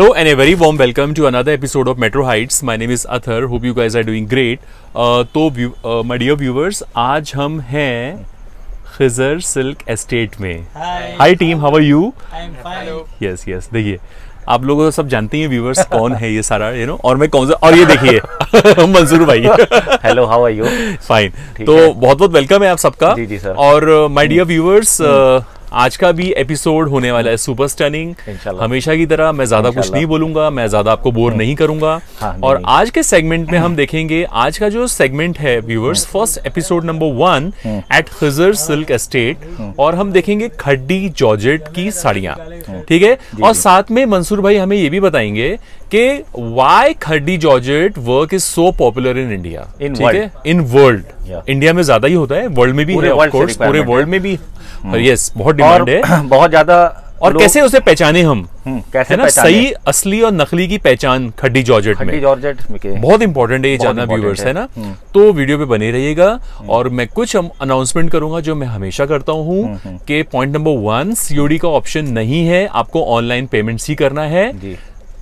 Hello and a very warm welcome to another episode of Metro Heights. My name is Athar. Hope you guys are doing great. Uh, तो my dear viewers, आज हम हैं Khizar silk estate में। Hi team how are you yes yes देखिए आप लोगों तो सब जानते हैं व्यूवर्स कौन है ये सारा यू नो और मैं कौन सा और ये देखिए मंसूर भाई। Hello how are you fine तो बहुत बहुत वेलकम है आप सबका। जी जी सर और माय डियर व्यूवर्स आज का भी एपिसोड होने वाला है सुपर स्टनिंग हमेशा की तरह मैं ज़्यादा कुछ नहीं बोलूँगा मैं ज़्यादा आपको बोर नहीं करूँगा। हाँ, और आज के सेगमेंट में हम देखेंगे आज का जो सेगमेंट है viewers first episode number one at Khizar silk estate और हम देखेंगे खड्डी जॉर्जेट की साड़ियाँ। ठीक है? और साथ में मंसूर भाई हमें ये भी बताएँगे कि why khaddi georgette work is so popular in India ठीक है? इन वर्ल्ड इंडिया में ज़्यादा ही होता है वर्ल्ड में भी है ऑफ़ कोर्स पूरे वर्ल्ड में भी। यस बहुत डिमांड है। बहुत ज़्यादा और कैसे उसे पहचाने हम? हम्म, कैसे है ना सही असली और नकली की पहचान खड्डी जॉर्जेट में। जॉर्जेट में बहुत इंपॉर्टेंट है ये जानना व्यूअर्स है। ना? हम्म। तो वीडियो पे बने रहिएगा हम्म। और मैं कुछ अनाउंसमेंट करूँगा जो मैं हमेशा करता हूँ कि पॉइंट नंबर वन सीओडी का ऑप्शन नहीं है आपको ऑनलाइन पेमेंट्स ही करना है।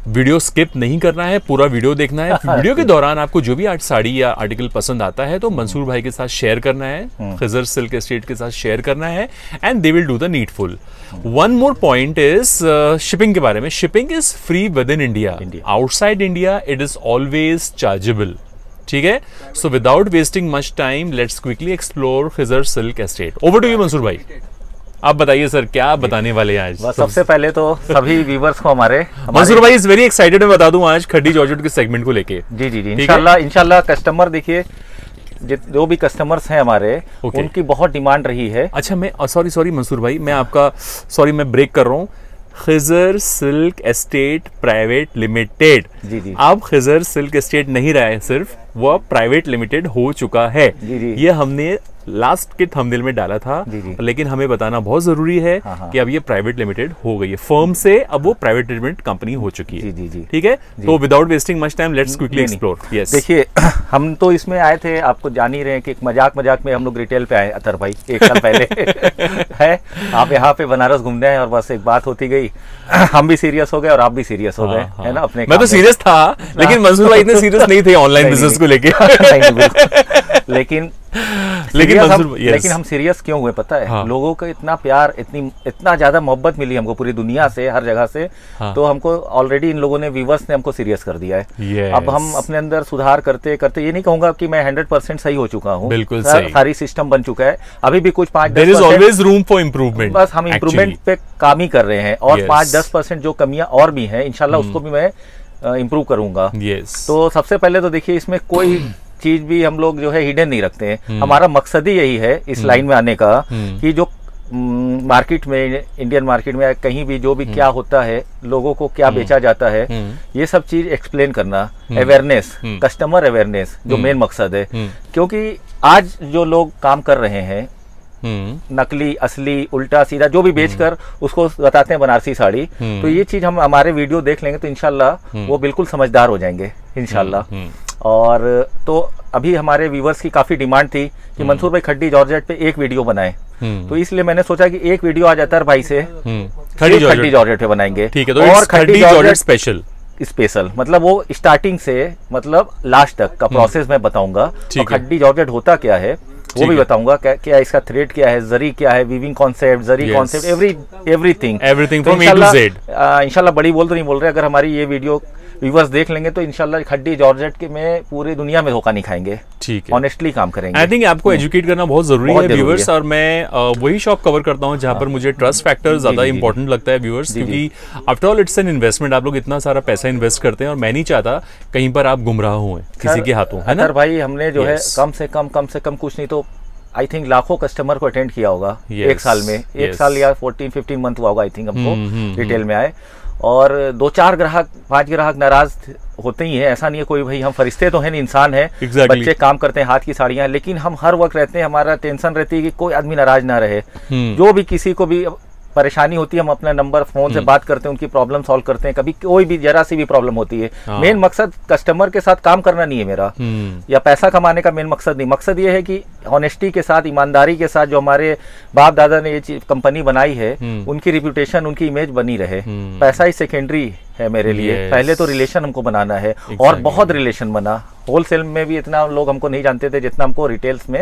वीडियो स्किप नहीं करना है पूरा वीडियो देखना है। वीडियो के दौरान आपको जो भी आर्ट साड़ी या आर्टिकल पसंद आता है तो मंसूर भाई के साथ शेयर करना है खजर सिल्क स्टेट के साथ शेयर करना है and they will do the needful one more point is shipping के बारे में। Shipping is free within India outside India it is always chargeable ठीक है? So without wasting much time let's quickly explore Khizar silk estate over to you Mansoor भाई. आप बताइए sir क्या बताने वाले हैं आज? सबसे पहले तो सभी व्यूवर्स को हमारे मंसूर भाई इज़ वेरी एक्साइटेड मैं बता दूँ आज खड्डी जॉर्जेट के सेगमेंट को लेके। जी जी जी। इंशाल्लाह इंशाल्लाह कस्टमर देखिए जो भी कस्टमर्स हैं हमारे okay. उनकी बहुत डिमांड रही है। अच्छा मैं सॉरी सॉरी मंसूर भाई मैं आपका सॉरी मैं ब्रेक कर रहा हूँ। Khizar silk estate private limited. जी जी। अब खिजर सिल्क एस्टेट नहीं रहा है सिर्फ़ वो प्राइवेट लिमिटेड हो चुका है। जी जी। ये हमने लास्ट के थंबनेल में डाला था जी जी। लेकिन हमें बताना बहुत ज़रूरी है हाँ हाँ। कि अब ये प्राइवेट लिमिटेड हो गई है। फर्म से अब वो प्राइवेट लिमिटेड कंपनी हो चुकी है। जी जी ठीक है? तो without wasting much time let's quickly explore yes देखिए हम तो इसमें आए थे आपको जान ही रहे हैं कि एक मज़ाक मज़ाक में हम लोग रिटेल पे आए अतर भाई एक साल पहले। है? आप यहाँ पे बनारस घूमने आए और बस एक बात होती गई हम भी सीरियस हो गए और आप भी सीरियस हो गए हाँ, है ना अपने मैं तो सीरियस था लेकिन मंसूर भाई इतने सीरियस नहीं थे ऑनलाइन बिज़नेस को लेके। लेकिन लेकिन हम लेकिन हम सीरियस क्यों हुए पता है? हाँ। लोगों का इतना प्यार इतनी इतना ज़्यादा मोहब्बत मिली हमको पूरी दुनिया से हर जगह से हाँ। तो हमको ऑलरेडी इन लोगों ने व्यूवर्स ने हमको सीरियस कर दिया है। अब हम अपने अंदर सुधार करते करते ये नहीं कहूँगा कि मैं हंड्रेड परसेंट सही हो चुका हूँ। बिल्कुल सारी सिस्टम बन चुका है। अभी भी कुछ पाँच रूम फॉर इम्प्रूवमेंट बस हम इम्प्रूवमेंट पे काम ही कर रहे हैं। और पाँच दस परसेंट जो कमियाँ और भी है इनशाला उसको भी मैं इम्प्रूव करूँगा। तो सबसे पहले तो देखिए इसमें कोई चीज़ भी हम लोग जो है हिडन नहीं रखते हैं। हम्म। हमारा मकसद ही यही है इस लाइन हम्म। में आने का हम्म। कि जो मार्केट में इंडियन मार्केट में कहीं भी जो भी क्या होता है लोगों को क्या बेचा जाता है ये सब चीज़ एक्सप्लेन करना अवेयरनेस कस्टमर अवेयरनेस जो मेन मकसद है। क्योंकि आज जो लोग काम कर रहे हैं नकली असली उल्टा सीधा जो भी बेचकर उसको बताते हैं बनारसी साड़ी तो ये चीज़ हम हमारे वीडियो देख लेंगे तो इनशाला वो बिल्कुल समझदार हो जाएँगे इनशाला और तो अभी हमारे व्यूवर्स की काफ़ी डिमांड थी कि हम्म। मंसूर भाई खड्डी जॉर्जेट पे एक वीडियो बनाए। हम्म। तो इसलिए मैंने सोचा कि एक वीडियो आज अतर भाई से। हम्म। खड्डी जॉर्जेट पे बनाएँगे। ठीक है तो और खड्डी जॉर्जेट स्पेशल स्पेशल मतलब वो स्टार्टिंग से मतलब लास्ट तक का प्रोसेस मैं बताऊँगा। खड्डी जॉर्जेट होता क्या है वो भी बताऊँगा। क्या, क्या इसका थ्रेड क्या है जरी क्या है weaving concept zari concept every everything everything इंशाल्लाह बड़ी बोल तो नहीं बोल रहे अगर हमारी ये वीडियो व्यूवर्स देख लेंगे तो इनशाला खड्डी जॉर्जेट के में पूरी दुनिया में धोखा नहीं खाएँगे। ठीक है। ऑनेस्टली काम करेंगे। आई थिंक आपको एजुकेट हम्म। करना बहुत ज़रूरी है व्यूवर्स और मैं वही शॉप कवर करता हूँ जहाँ पर हाँ। मुझे ट्रस्ट फैक्टर ज़्यादा इंपॉर्टेंट लगता है व्यूवर्स क्योंकि after all it's an investment आप लोग इतना सारा पैसा इन्वेस्ट करते हैं और मैं नहीं चाहता कहीं पर आप गुमराह हुए किसी के हाथों है ना? भाई हमने जो है कम से कम कम से कम कुछ नहीं तो आई थिंक लाखों कस्टमर को अटेंड किया होगा yes, एक साल में। एक yes. साल या 14 15 मंथ हुआ होगा आई थिंक हमको रिटेल हम्म, में आए। और दो चार ग्राहक पाँच ग्राहक नाराज़ होते ही हैं ऐसा नहीं है कोई भाई हम फरिश्ते तो हैं इंसान है exactly. बच्चे काम करते हैं हाथ की साड़ियाँ लेकिन हम हर वक्त रहते हैं हमारा टेंशन रहती है कि कोई आदमी नाराज़ ना रहे hmm. जो भी किसी को भी परेशानी होती है हम अपना नंबर फ़ोन से हम्म। बात करते हैं उनकी प्रॉब्लम सॉल्व करते हैं कभी कोई भी जरा सी भी प्रॉब्लम होती है। मेन हाँ। मकसद कस्टमर के साथ काम करना नहीं है मेरा। हम्म। या पैसा कमाने का मेन मकसद नहीं। मकसद ये है कि ऑनेस्टी के साथ ईमानदारी के साथ जो हमारे बाप दादा ने ये कंपनी बनाई है हम्म। उनकी रिप्यूटेशन उनकी इमेज बनी रहे। पैसा ही सेकेंडरी है मेरे लिए। पहले तो रिलेशन हमको बनाना है और बहुत रिलेशन बना। होलसेल में भी इतना लोग हमको नहीं जानते थे जितना हमको रिटेल्स में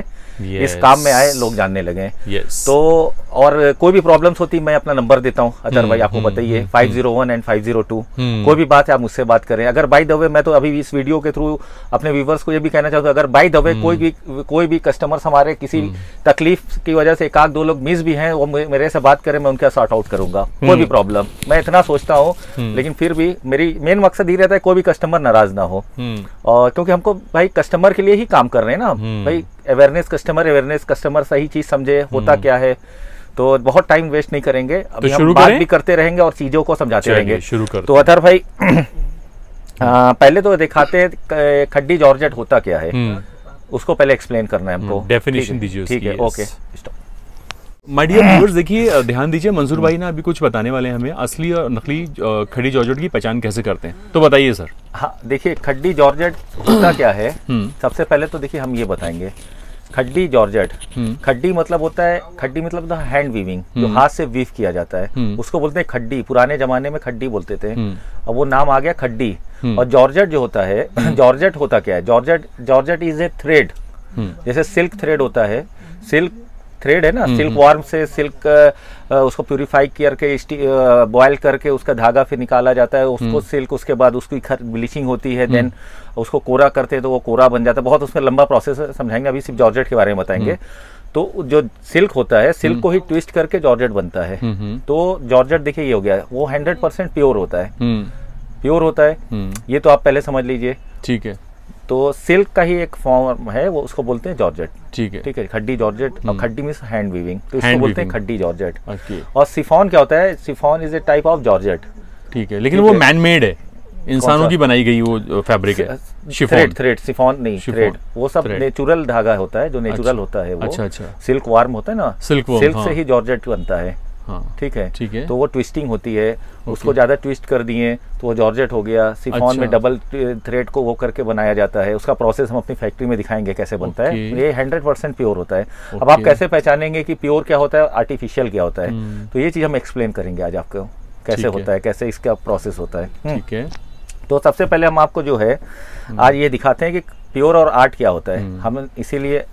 इस काम में आए लोग जानने लगे। तो और कोई भी प्रॉब्लम्स होती मैं अपना नंबर देता हूँ। अतर भाई आपको हम्म, बताइए five zero one and five zero two कोई भी बात है आप मुझसे बात करें। अगर बाई दवे मैं तो अभी इस वीडियो के थ्रू अपने व्यूवर्स को ये भी कहना चाहता हूँ अगर बाई दवे कोई भी कोई भी कस्टमर्स हमारे किसी हम्म। तकलीफ़ की वजह से एक आध दो लोग मिस भी हैं वो मेरे से बात करें मैं उनका सॉर्ट आउट करूँगा। कोई भी प्रॉब्लम हम्म। मैं इतना सोचता हूँ लेकिन फिर भी मेरी मेन मकसद ये रहता है कोई भी कस्टमर नाराज़ ना हो। और क्योंकि हमको भाई कस्टमर के लिए ही काम कर रहे हैं ना। हम्म। भाई अवेयरनेस कस्टमर अवेयरनेस कस्टमर सही चीज़ समझे होता हम्म। क्या है। तो बहुत टाइम वेस्ट नहीं करेंगे। अभी तो हम बात भी करते रहेंगे और चीज़ों को समझाते रहेंगे। शुरू कर तो अथर भाई आ, पहले तो दिखाते हैं खड्डी जॉर्जेट होता क्या है? हम्म। उसको पहले एक्सप्लेन करना है हमको। डेफिनेशन दीजिए ठीक है okay stop my dear viewers देखिए ध्यान दीजिए मंजूर भाई ना अभी कुछ बताने वाले हैं हमें असली और नकली खड़ी जॉर्जेट की पहचान कैसे करते हैं? तो बताइए सर। हाँ देखिए खड्डी जॉर्जेट होता क्या है? हम्म। सबसे पहले तो देखिए हम ये बताएँगे। खड्डी जॉर्जेट हम्म। खड्डी मतलब होता है खड्डी मतलब हैंड वीविंग जो हम्म। हाथ से वीव किया जाता है। उसको बोलते हैं खड्डी पुराने जमाने में खड्डी बोलते थे। अब वो नाम आ गया खड्डी। और जॉर्जेट जो होता है जॉर्जेट होता क्या है? Georgette georgette is a thread जैसे सिल्क थ्रेड होता है सिल्क थ्रेड है ना सिल्क हम्म, वार्म हम्म। से सिल्क उसको प्यूरिफाई करके बॉयल करके उसका धागा फिर निकाला जाता है। उसको सिल्क हम्म। उसके बाद उसकी ब्लीचिंग होती है देन उसको कोरा करते हैं तो वो कोरा बन जाता है। बहुत उसमें लंबा प्रोसेस समझाएँगे। अभी सिर्फ़ जॉर्जेट के बारे में बताएँगे। तो जो सिल्क होता है सिल्क को ही ट्विस्ट करके जॉर्जेट बनता है। तो जॉर्जेट देखिए ये हो गया। वो हंड्रेड परसेंट प्योर होता है। प्योर होता है। ये तो आप पहले समझ लीजिए। ठीक है। तो सिल्क का ही एक फॉर्म है वो उसको बोलते हैं जॉर्जेट। ठीक है। ठीक है खड्डी जॉर्जेट और हम्म। Khaddi mean hand weaving. तो इसको बोलते हैं खड्डी जॉर्जेट। और सिफॉन क्या होता है? Chiffon is a type of georgette. ठीक है लेकिन वो मैन मेड है। इंसानों की बनाई गई वो फैब्रिक है। थ्रेड थ्रेड सिफॉन नहीं थ्रेड वो सब नेचुरल धागा होता है जो नेचुरल अच्छा। होता है वो। अच्छा अच्छा। सिल्क वार्म होता है ना? सिल्क सिल्क से हाँ। ही जॉर्जेट बनता है। हाँ। ठीक है? ठीक है। तो वो ट्विस्टिंग होती है उसको ज़्यादा ट्विस्ट कर दिए तो वो जॉर्जेट हो गया सिफॉन अच्छा। में डबल थ्रेड को वो करके बनाया जाता है उसका प्रोसेस हम अपनी फैक्ट्री में दिखाएँगे कैसे बनता है। ये हंड्रेड परसेंट प्योर होता है। अब आप कैसे पहचानेंगे कि प्योर क्या होता है आर्टिफिशियल क्या होता है? हम्म। तो ये चीज़ हम एक्सप्लेन करेंगे आज आपको कैसे होता है कैसे इसका प्रोसेस होता है। हम्म। ठीक है। तो सबसे पहले हम आपको जो है हम्म। आज ये दिखाते हैं कि प्योर और आर्ट क्या होता है। हम इसीलिए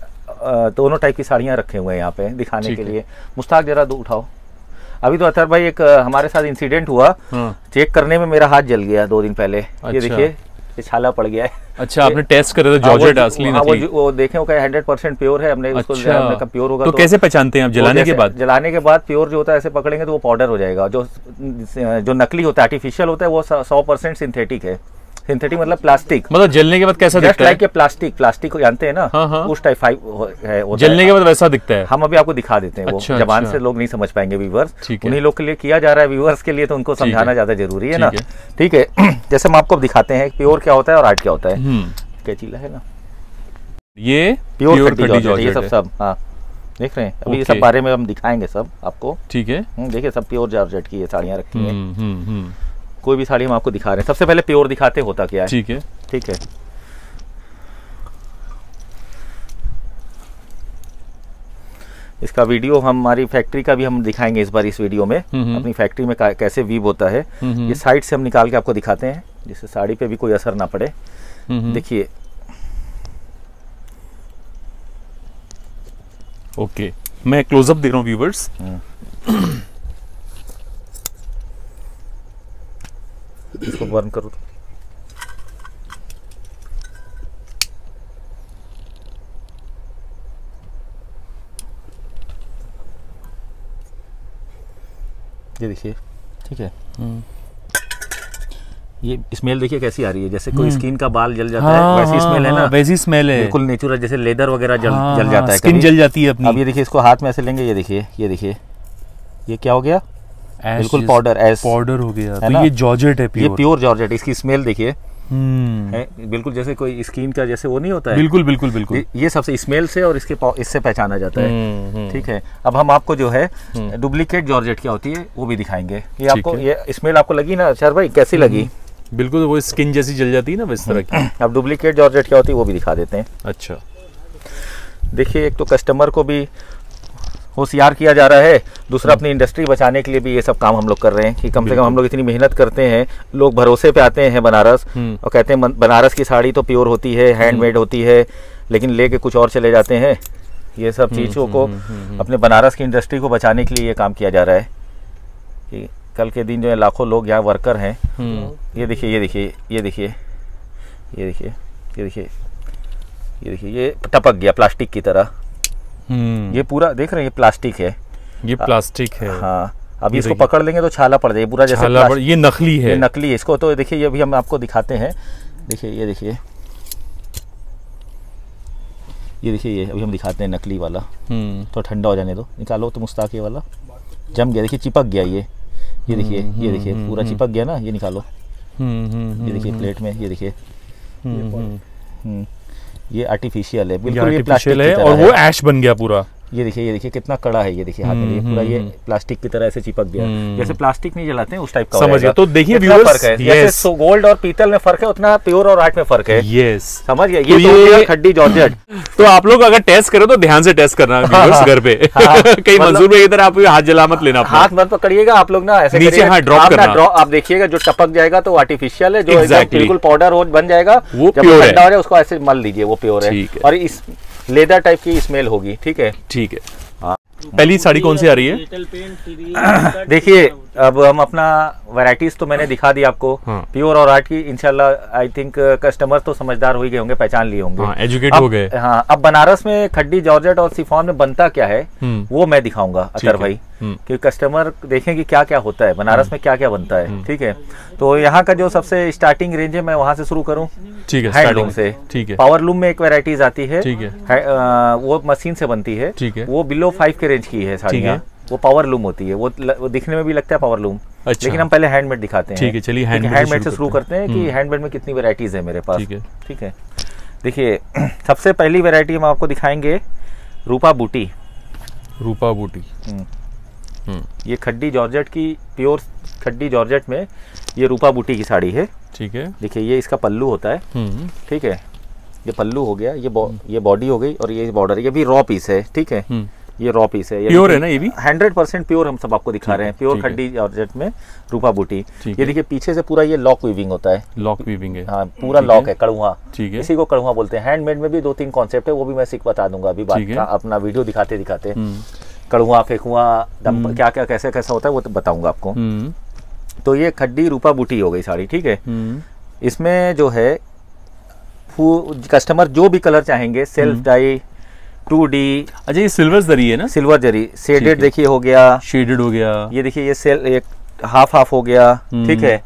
दोनों टाइप की साड़ियाँ रखे हुए हैं यहाँ पे दिखाने के लिए। मुस्ताक जरा दो उठाओ। अभी तो अतर भाई एक हमारे साथ इंसिडेंट हुआ। हाँ। चेक करने में मेरा हाथ जल गया दो दिन पहले। अच्छा। ये देखिए ये छाला पड़ गया है। अच्छा आपने टेस्ट करे तो जॉर्जेट असली हाँ, वो, वो देखें वो हंड्रेड परसेंट प्योर है हमने उसको अच्छा। हमने प्योर होगा तो, तो कैसे पहचानते हैं आप? जलाने के बाद? जलाने के बाद प्योर जो होता है ऐसे पकड़ेंगे तो वो पाउडर हो जाएगा। जो जो नकली होता है आर्टिफिशियल होता है वो सौ परसेंट सिंथेटिक है। सिंथेटिक मतलब प्लास्टिक। मतलब जलने के बाद कैसा दिखता है? प्लास्टिक प्लास्टिक को जानते हैं ना? हाँ, हाँ। उस टाइप है जलने के बाद वैसा दिखता है? हम अभी आपको दिखा देते हैं अच्छा, वो जबान अच्छा। से लोग नहीं समझ पाएँगे व्यूवर्स उन्हीं लोग के लिए किया जा रहा है व्यूवर्स के लिए तो उनको समझाना ज़्यादा ज़रूरी है ना? ठीक है। जैसे हम आपको दिखाते हैं प्योर क्या होता है और आर्ट क्या होता है? हम्म। कैचीला है ना? ये प्योर ये सब सब हाँ। देख रहे हैं। अभी ये सब बारे में हम दिखाएँगे सब आपको। ठीक है। हम्म, देखिए सब प्योर जॉर्जेट की ये साड़ियाँ रखी हैं। हम्म, कोई भी साड़ी हम आपको दिखा रहे हैं। सबसे पहले प्योर दिखाते होता क्या है। ठीक है। ठीक है। इसका वीडियो हम हमारी फैक्ट्री का भी हम दिखाएँगे इस बार इस वीडियो में। हम्म, हम्म। अपनी फैक्ट्री में कैसे वीव होता है। हम्म, ये साइड से हम निकाल के आपको दिखाते हैं जिससे साड़ी पे भी कोई असर ना पड़े। देखिए। ओके। मैं क्लोजअप दे रहा हूँ व्यूवर्स इसको बर्न करो। तो ये देखिए। ठीक है। हम्म। ये स्मेल देखिए कैसी आ रही है। जैसे कोई स्किन हम्म। का बाल जल जाता हाँ, है वैसी स्मेल है ना। हाँ, वैसी स्मेल है। बिल्कुल नेचुरल जैसे लेदर वगैरह जल हाँ, जल जाता है स्किन जल जाती है अपनी। अब ये देखिए इसको हाथ में ऐसे लेंगे ये देखिए ये देखिए। ये क्या हो गया? बिल्कुल पाउडर एस पाउडर हो गया। तो ये जॉर्जेट है प्योर ये प्योर जॉर्जेट इसकी स्मेल देखिए। हम्म। है बिल्कुल जैसे कोई स्किन का जैसे वो नहीं होता है। बिल्कुल बिल्कुल बिल्कुल। ये सबसे स्मेल से और इसके इससे पहचाना जाता है। हम्म, हम्म। ठीक है? अब हम आपको जो है डुप्लीकेट जॉर्जेट क्या होती है वो भी दिखाएँगे। ये आपको ये स्मेल आपको लगी ना सर भाई? कैसी लगी? बिल्कुल वो स्किन जैसी जल जाती है ना इस तरह की। अब डुप्लीकेट जॉर्जेट क्या होती है वो भी दिखा देते हैं। अच्छा। देखिए एक तो कस्टमर को भी होशियार किया जा रहा है। दूसरा अपनी इंडस्ट्री बचाने के लिए भी ये सब काम हम लोग कर रहे हैं कि कम से कम हम लोग इतनी मेहनत करते हैं लोग भरोसे पे आते हैं बनारस हम्म। और कहते हैं बनारस की साड़ी तो प्योर होती है हैंडमेड होती है लेकिन लेके कुछ और चले जाते हैं। ये सब हम्म, चीज़ों को हम्म, अपने बनारस की इंडस्ट्री को बचाने के लिए ये काम किया जा रहा है कि कल के दिन जो है लाखों लोग यहाँ वर्कर हैं। ये देखिए ये देखिए ये देखिए ये देखिए ये देखिए ये देखिए ये टपक गया प्लास्टिक की तरह। हम्म। ये पूरा देख रहे हैं ये प्लास्टिक है। ये प्लास्टिक है। हाँ अभी इसको पकड़ लेंगे तो छाला पड़ जाए पूरा जैसे पड़, ये नकली है। ये नकली है। इसको तो देखिए ये भी हम आपको दिखाते हैं। देखिए ये देखिए। ये देखिए ये अभी हम दिखाते हैं नकली वाला। हम्म। तो ठंडा हो जाने दो। निकालो तो मुस्ताक ये वाला। जम गया देखिए चिपक गया ये। ये देखिए ये देखिए हम्म, पूरा चिपक गया ना ये निकालो। ये देखिए प्लेट में ये देखिए। ये आर्टिफिशियल है। बिल्कुल ये प्लास्टिक है और वो ऐश बन गया पूरा। ये देखिए ये देखिए कितना कड़ा है ये देखिए हाथ में। हम्म, पूरा ये हम्म, प्लास्टिक की तरह ऐसे चिपक गया। हम्म। जैसे प्लास्टिक नहीं जलाते हैं उस टाइप का समझ गया। तो देखिए फ़र्क है। जैसे गोल्ड और पीतल में फ़र्क है उतना प्योर और आर्ट में फ़र्क है। यस समझ गया? ये, तो खड्डी जॉर्जेट। तो आप लोग अगर टेस्ट करो तो ध्यान से टेस्ट करना हाँ, हाँ। घर पे। हाँ। कहीं मतलब मंजूर में इधर आप हाथ जला मत लेना हाथ मत पकड़िएगा आप लोग ना ऐसे नीचे ड्रॉप करना। आप देखिएगा जो टपक जाएगा तो आर्टिफिशियल है जो बिल्कुल पाउडर बन जाएगा। वो प्योर है। उसको ऐसे मल दीजिए वो प्योर है। और इस लेदर टाइप की स्मेल होगी ठीक है? ठीक है। पहली साड़ी कौन सी आ रही है? देखिए अब हम अपना वैरायटीज तो मैंने दिखा दी आपको। हाँ। प्योर और आर्ट की इनशाला आई थिंक कस्टमर तो समझदार हो गए होंगे पहचान लिए होंगे। हाँ, एजुकेट हो गए। हाँ अब बनारस में खड्डी जॉर्जेट और सिफॉन में बनता क्या है हम्म। वो मैं दिखाऊँगा अतर भाई। कि कस्टमर देखें कि क्या क्या होता है बनारस हम्म। में क्या क्या बनता है ठीक है? तो यहाँ का जो सबसे स्टार्टिंग रेंज है मैं वहाँ से शुरू करूँ? ठीक है हैंडलूम से। ठीक है। पावर लूम में एक वेराइटीज आती है। ठीक है। वो मशीन से बनती है। ठीक है। वो बिलो फाइव के रेंज की है साड़ियाँ। वो पावर लूम होती है। वो, वो दिखने में भी लगता है पावर लूम अच्छा। लेकिन हम पहले हैंडमेड दिखाते हैं। ठीक है चलिए हैंडमेड से शुरू करते हैं। कि हैंडमेड हम्म। में कितनी वेराइटीज है मेरे पास। ठीक है। ठीक है। देखिए सबसे पहली वेराइटी हम आपको दिखाएँगे रूपा बूटी। रूपा बूटी। हम्म। हम्म। ये खड्डी जॉर्जेट की प्योर खड्डी जॉर्जेट में ये रूपा बूटी की साड़ी है। ठीक है। देखिए ये इसका पल्लू होता है। ठीक है? ये पल्लू हो गया ये ये बॉडी हो गई और ये बॉर्डर ये भी रॉ पीस है। ठीक है? ये रॉ पीस है। ये प्योर है ना ये भी? हंड्रेड परसेंट प्योर हम सब आपको दिखा रहे हैं प्योर खड्डी जॉर्जेट में रूपा बूटी। ये देखिए पीछे से पूरा ये लॉक वीविंग होता है। लॉक वीविंग है। हाँ पूरा लॉक है। कड़ुआ। ठीक है। इसी को कड़ुआ बोलते हैं। हैंडमेड में भी दो तीन कॉन्सेप्ट है वो भी मैं सीख बता दूँगा अभी बात अपना वीडियो दिखाते दिखाते हम्म। कड़ुआ फेकुआ दम हम्म। क्या क्या कैसे कैसा होता है वो तो बताऊँगा आपको। हम्म। तो ये खड्डी रूपा बूटी हो गई साड़ी ठीक है? इसमें जो है कस्टमर जो भी कलर चाहेंगे सेल्फ डाई टू डी। अच्छा ये सिल्वर जरी है ना? सिल्वर जरी शेडेड देखिए हो गया। शेडेड हो गया। ये देखिए ये सेल एक हाफ़ हाफ़ हो गया हम्म। ठीक है?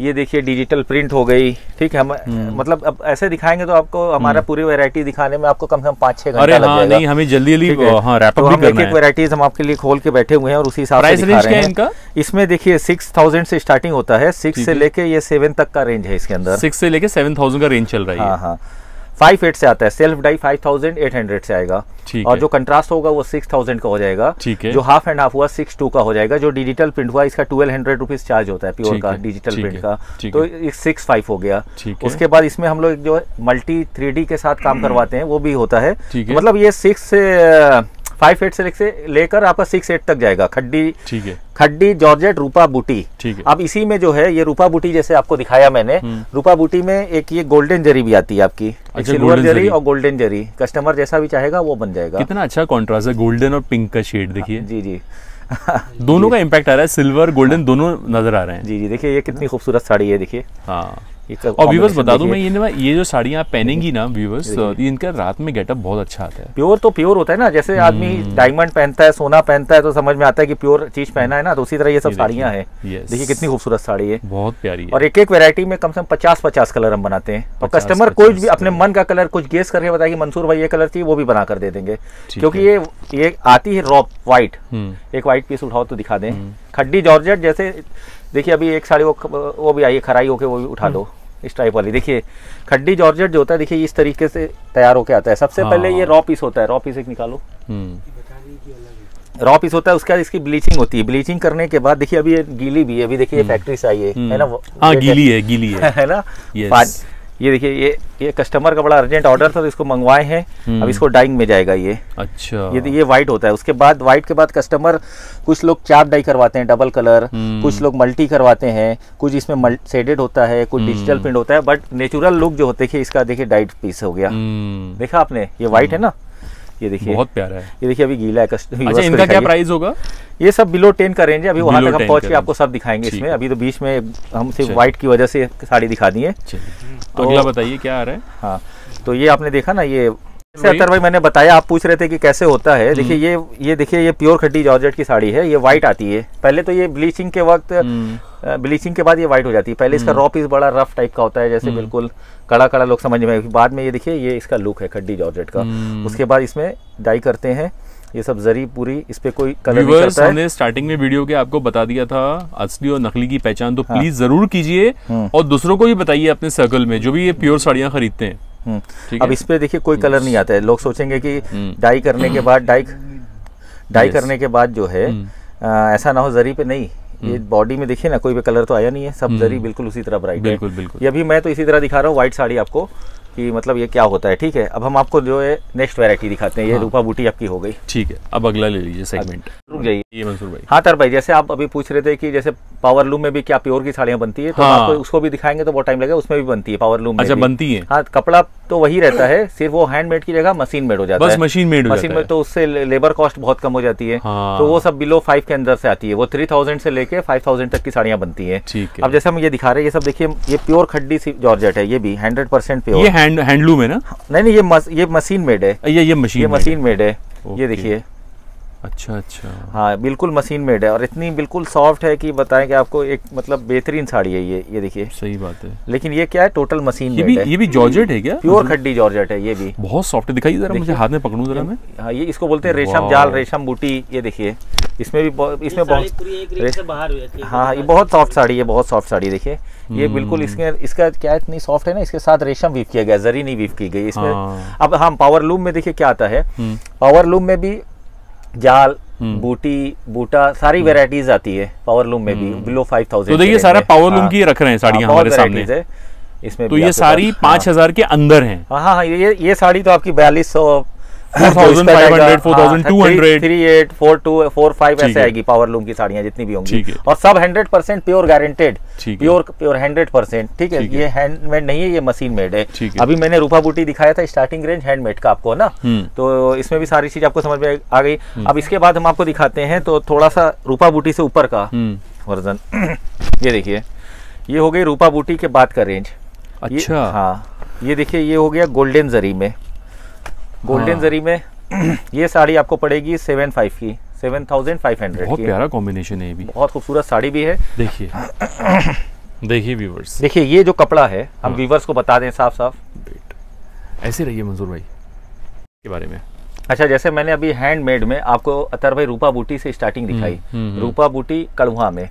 ये देखिए डिजिटल प्रिंट हो गई ठीक है? हम हम्म। मतलब अब ऐसे दिखाएँगे तो आपको हमारा हम्म। पूरी वैरायटी दिखाने में आपको कम से कम पाँच छह घंटा लग हाँ, जाएगा। नहीं हमें जल्दी जल्दी हाँ, तो हम एक एक वैरायटीज हम आपके लिए खोल के बैठे हुए हैं और उसी हिसाब से दिखा रहे हैं इनका? इसमें देखिए सिक्स थाउज़ेंड से स्टार्टिंग होता है। सिक्स से लेके ये सेवन तक का रेंज है इसके अंदर। सिक्स से लेके सेवन थाउज़ेंड का रेंज चल रहा है हाँ हाँ। फाइव एट से आता है self dye five thousand eight hundred से आएगा। और जो कंट्रास्ट होगा वो सिक्स थाउज़ेंड का हो जाएगा। ठीक है। जो हाफ़ एंड हाफ़ हुआ सिक्स टू का हो जाएगा। जो डिजिटल प्रिंट हुआ इसका ट्वेल्व हंड्रेड रुपीज़ चार्ज होता है प्योर का डिजिटल प्रिंट का। तो सिक्स फाइव हो गया। उसके बाद इसमें हम लोग जो मल्टी थ्री के साथ काम करवाते हैं वो भी होता है। मतलब ये सिक्स फाइव एट से लेकर आपका सिक्स एट तक जाएगा। खड्डी ठीक है। खड्डी जॉर्जेट रूपा बूटी। ठीक है। अब इसी में जो है ये रूपा बूटी जैसे आपको दिखाया मैंने हम्म। रूपा बूटी में एक ये गोल्डन जरी भी आती है आपकी। अच्छा, सिल्वर जरी और गोल्डन जरी। कस्टमर जैसा भी चाहेगा वो बन जाएगा। कितना अच्छा कॉन्ट्रास्ट है गोल्डन और पिंक का शेड देखिए। जी जी। दोनों का इम्पैक्ट आ रहा है सिल्वर गोल्डन दोनों नज़र आ रहे हैं। जी जी देखिए ये कितनी खूबसूरत साड़ी है देखिए। हाँ। और व्यूवर्स बता दूँ मैं ये ये जो साड़ियाँ आप पहनेंगी ना व्यूवर्स इनका रात में गेटअप बहुत अच्छा आता है। प्योर तो प्योर होता है ना जैसे आदमी डायमंड हम्म। पहनता है सोना पहनता है तो समझ में आता है कि प्योर चीज़ पहना है ना तो उसी तरह ये सब साड़ियाँ हैं। देखिए कितनी खूबसूरत साड़ी है। बहुत प्यारी और एक एक वेरायटी में कम से कम पचास पचास कलर हम बनाते हैं। और कस्टमर कोई भी अपने मन का कलर कुछ गेस करके बताए मंसूर भाई ये कलर चाहिए वो भी बना कर दे देंगे। क्योंकि ये ये आती है रॉप व्हाइट एक व्हाइट पीस उठाओ तो दिखा दें। हम्म। खड्डी जॉर्जेट जैसे देखिए अभी एक साड़ी वो वो भी आई है खराई होके वो भी उठा हम्म। दो इस टाइप वाली। देखिए खड्डी जॉर्जेट जो होता है देखिए इस तरीके से तैयार होके आता है। सबसे हाँ। पहले ये रॉ पीस होता है रॉ पीस एक निकालो। रॉ पीस होता है उसके बाद इसकी ब्लीचिंग होती है। ब्लीचिंग करने के बाद देखिए अभी ये गीली भी है अभी देखिए ये फैक्ट्री से आई है है ना? हाँ गीली है गीली है। है ना? ये देखिए ये ये कस्टमर का बड़ा अर्जेंट ऑर्डर था तो इसको मंगवाए हैं। अब इसको डाइंग में जाएगा ये। अच्छा। ये ये व्हाइट होता है। उसके बाद व्हाइट के बाद कस्टमर कुछ लोग चार डाई करवाते हैं डबल कलर कुछ लोग मल्टी करवाते हैं। कुछ इसमें सेडेड होता है कुछ डिजिटल प्रिंट होता है। बट नेचुरल लुक जो होते हैं इसका देखिए डाइट पीस हो गया। देखा आपने? ये व्हाइट है ना? ये देखिए। बहुत प्यारा है। ये देखिए अभी गीला है अच्छा इनका क्या प्राइस होगा? ये सब बिलो टेन का रेंज है। अभी वहाँ तक हम पहुँच के आपको सब दिखाएँगे इसमें। अभी तो बीच में हम सिर्फ़ व्हाइट की वजह से साड़ी दिखा दी है। तो अगला बताइए क्या आ रहा है? हाँ तो ये आपने देखा ना ये अतर भाई मैंने बताया आप पूछ रहे थे कि कैसे होता है। देखिए हम्म। ये ये देखिए ये प्योर खड्डी जॉर्जेट की साड़ी है ये व्हाइट आती है। पहले तो ये ब्लीचिंग के वक्त ब्लीचिंग हम्म। के बाद ये व्हाइट हो जाती है। पहले इसका रॉ हम्म। पीस बड़ा रफ टाइप का होता है जैसे बिल्कुल कड़ा कड़ा लोग समझ में बाद में ये देखिए ये इसका लुक है खड्डी जॉर्जेट का। उसके बाद इसमें डाई करते हैं। ये सब जरी पूरी इस पे कोई कलर नहीं करता हमने स्टार्टिंग में वीडियो के आपको बता दिया था असली और नकली की पहचान तो हाँ। प्लीज़ ज़रूर कीजिए। और दूसरों को भी बताइए अपने सर्कल में जो भी ये प्योर साड़ियाँ खरीदते हैं। अब इस पे देखिए कोई कलर नहीं आता है। लोग सोचेंगे कि डाई हम्म। करने के बाद डाई डाई करने के बाद जो है आ, ऐसा ना हो जरी पे नहीं। ये बॉडी में देखिए ना कोई भी कलर तो आया नहीं है। सब जरी बिल्कुल उसी तरह ब्राइट बिल्कुल बिल्कुल। ये भी मैं तो इसी तरह दिखा रहा हूँ व्हाइट साड़ी आपको कि मतलब ये क्या होता है ठीक है? अब हम आपको जो है नेक्स्ट वेरायटी दिखाते हैं। ये हाँ। रूपा बूटी आपकी हो गई। ठीक है अब अगला ले लीजिए सेगमेंट रुक जाइए। ये मंसूर भाई। हाँ तर भाई जैसे आप अभी पूछ रहे थे कि जैसे पावर लूम में भी क्या प्योर की साड़ियाँ बनती है तो हाँ। आपको उसको भी दिखाएँगे तो बहुत टाइम लगेगा उसमें भी बनती है पावर लूम अच्छा बनती है। हाँ कपड़ा तो वही रहता है सिर्फ़ वो हैंडमेड की जगह मशीन मेड हो जाता बस है। मशीन मेड मशीन में तो उससे लेबर कॉस्ट बहुत कम हो जाती है। हाँ। तो वो सब बिलो फाइव के अंदर से आती है। वो थ्री थाउज़ेंड से लेके फाइव थाउज़ेंड तक की साड़ियाँ बनती है। अब जैसे हम ये दिखा रहे हैं ये सब देखिए ये प्योर खड्डी सी जॉर्जेट है ये भी हंड्रेड परसेंट प्योर हैंडलूम है ना? नहीं नहीं ये ये मशीन मेड है। ये ये मशीन ये मशीन मेड है। ये देखिए। अच्छा अच्छा। हाँ बिल्कुल मशीन मेड है और इतनी बिल्कुल सॉफ्ट है कि बताएँ कि आपको एक मतलब बेहतरीन साड़ी है ये ये देखिए। सही बात है। लेकिन ये क्या है? टोटल मशीन ये भी है। ये भी जॉर्जेट है क्या? प्योर खड्डी जॉर्जेट है ये भी। बहुत सॉफ्ट है। दिखाई जरा मुझे हाथ में पकड़ू जरा मैं। हाँ ये इसको बोलते हैं रेशम जाल रेशम बूटी ये देखिए। इसमें भी इसमें बहुत हाँ ये बहुत सॉफ्ट साड़ी है बहुत सॉफ्ट साड़ी देखिए। ये बिल्कुल हम्म। इसके इसका क्या इतनी सॉफ्ट है ना इसके साथ रेशम वीव किया गया जरी नहीं वीव की गई। इसमें हाँ। अब हम पावर लूम में देखिए क्या आता है। पावर हम्म। लूम में भी जाल हम्म। बूटी बूटा सारी वेराइटीज आती है पावर लूम में भी बिलो फाइव थाउज़ेंड तो देखिए सारा पावर लूम की रख रहे हैं साड़ियाँ हाँ, हमारे सामने। है। इसमें तो ये सारी पाँच हज़ार के अंदर है। हाँ हाँ ये ये साड़ी तो आपकी बयालीस सौ ऐसे आएगी पावर लूम की साड़ियाँ जितनी भी होंगी। और सब hundred percent pure guaranteed pure pure hundred percent ठीक है। ये हैंडमेड नहीं है ये मशीन मेड है। अभी मैंने रूपा बूटी दिखाया था स्टार्टिंग रेंज हैंडमेड का आपको ना? हम्म। तो इसमें भी सारी चीज़ आपको समझ में आ गई। हम्म। अब इसके बाद हम आपको दिखाते हैं तो थोड़ा सा रूपा बूटी से ऊपर का वर्जन। हम्म। ये देखिए ये हो गई रूपा बूटी के बाद का रेंज अच्छा। हाँ ये देखिए ये हो गया गोल्डन जरी में। गोल्डन हाँ। जरी में ये साड़ी आपको पड़ेगी सेवन फाइव की सेवन थाउज़ेंड फाइव हंड्रेड बहुत प्यारा कॉम्बिनेशन है ये भी। बहुत खूबसूरत साड़ी भी है। देखिए। देखिए व्यूवर्स देखिए ये जो कपड़ा है हम व्यूवर्स हाँ। को बता दें साफ़ साफ़ ऐसे रहिए मंजूर भाई के बारे में। अच्छा जैसे मैंने अभी हैंडमेड में आपको अतर भाई रूपा बूटी से स्टार्टिंग हम्म, दिखाई। हम्म, हम्म। रूपा बूटी कड़ुहा में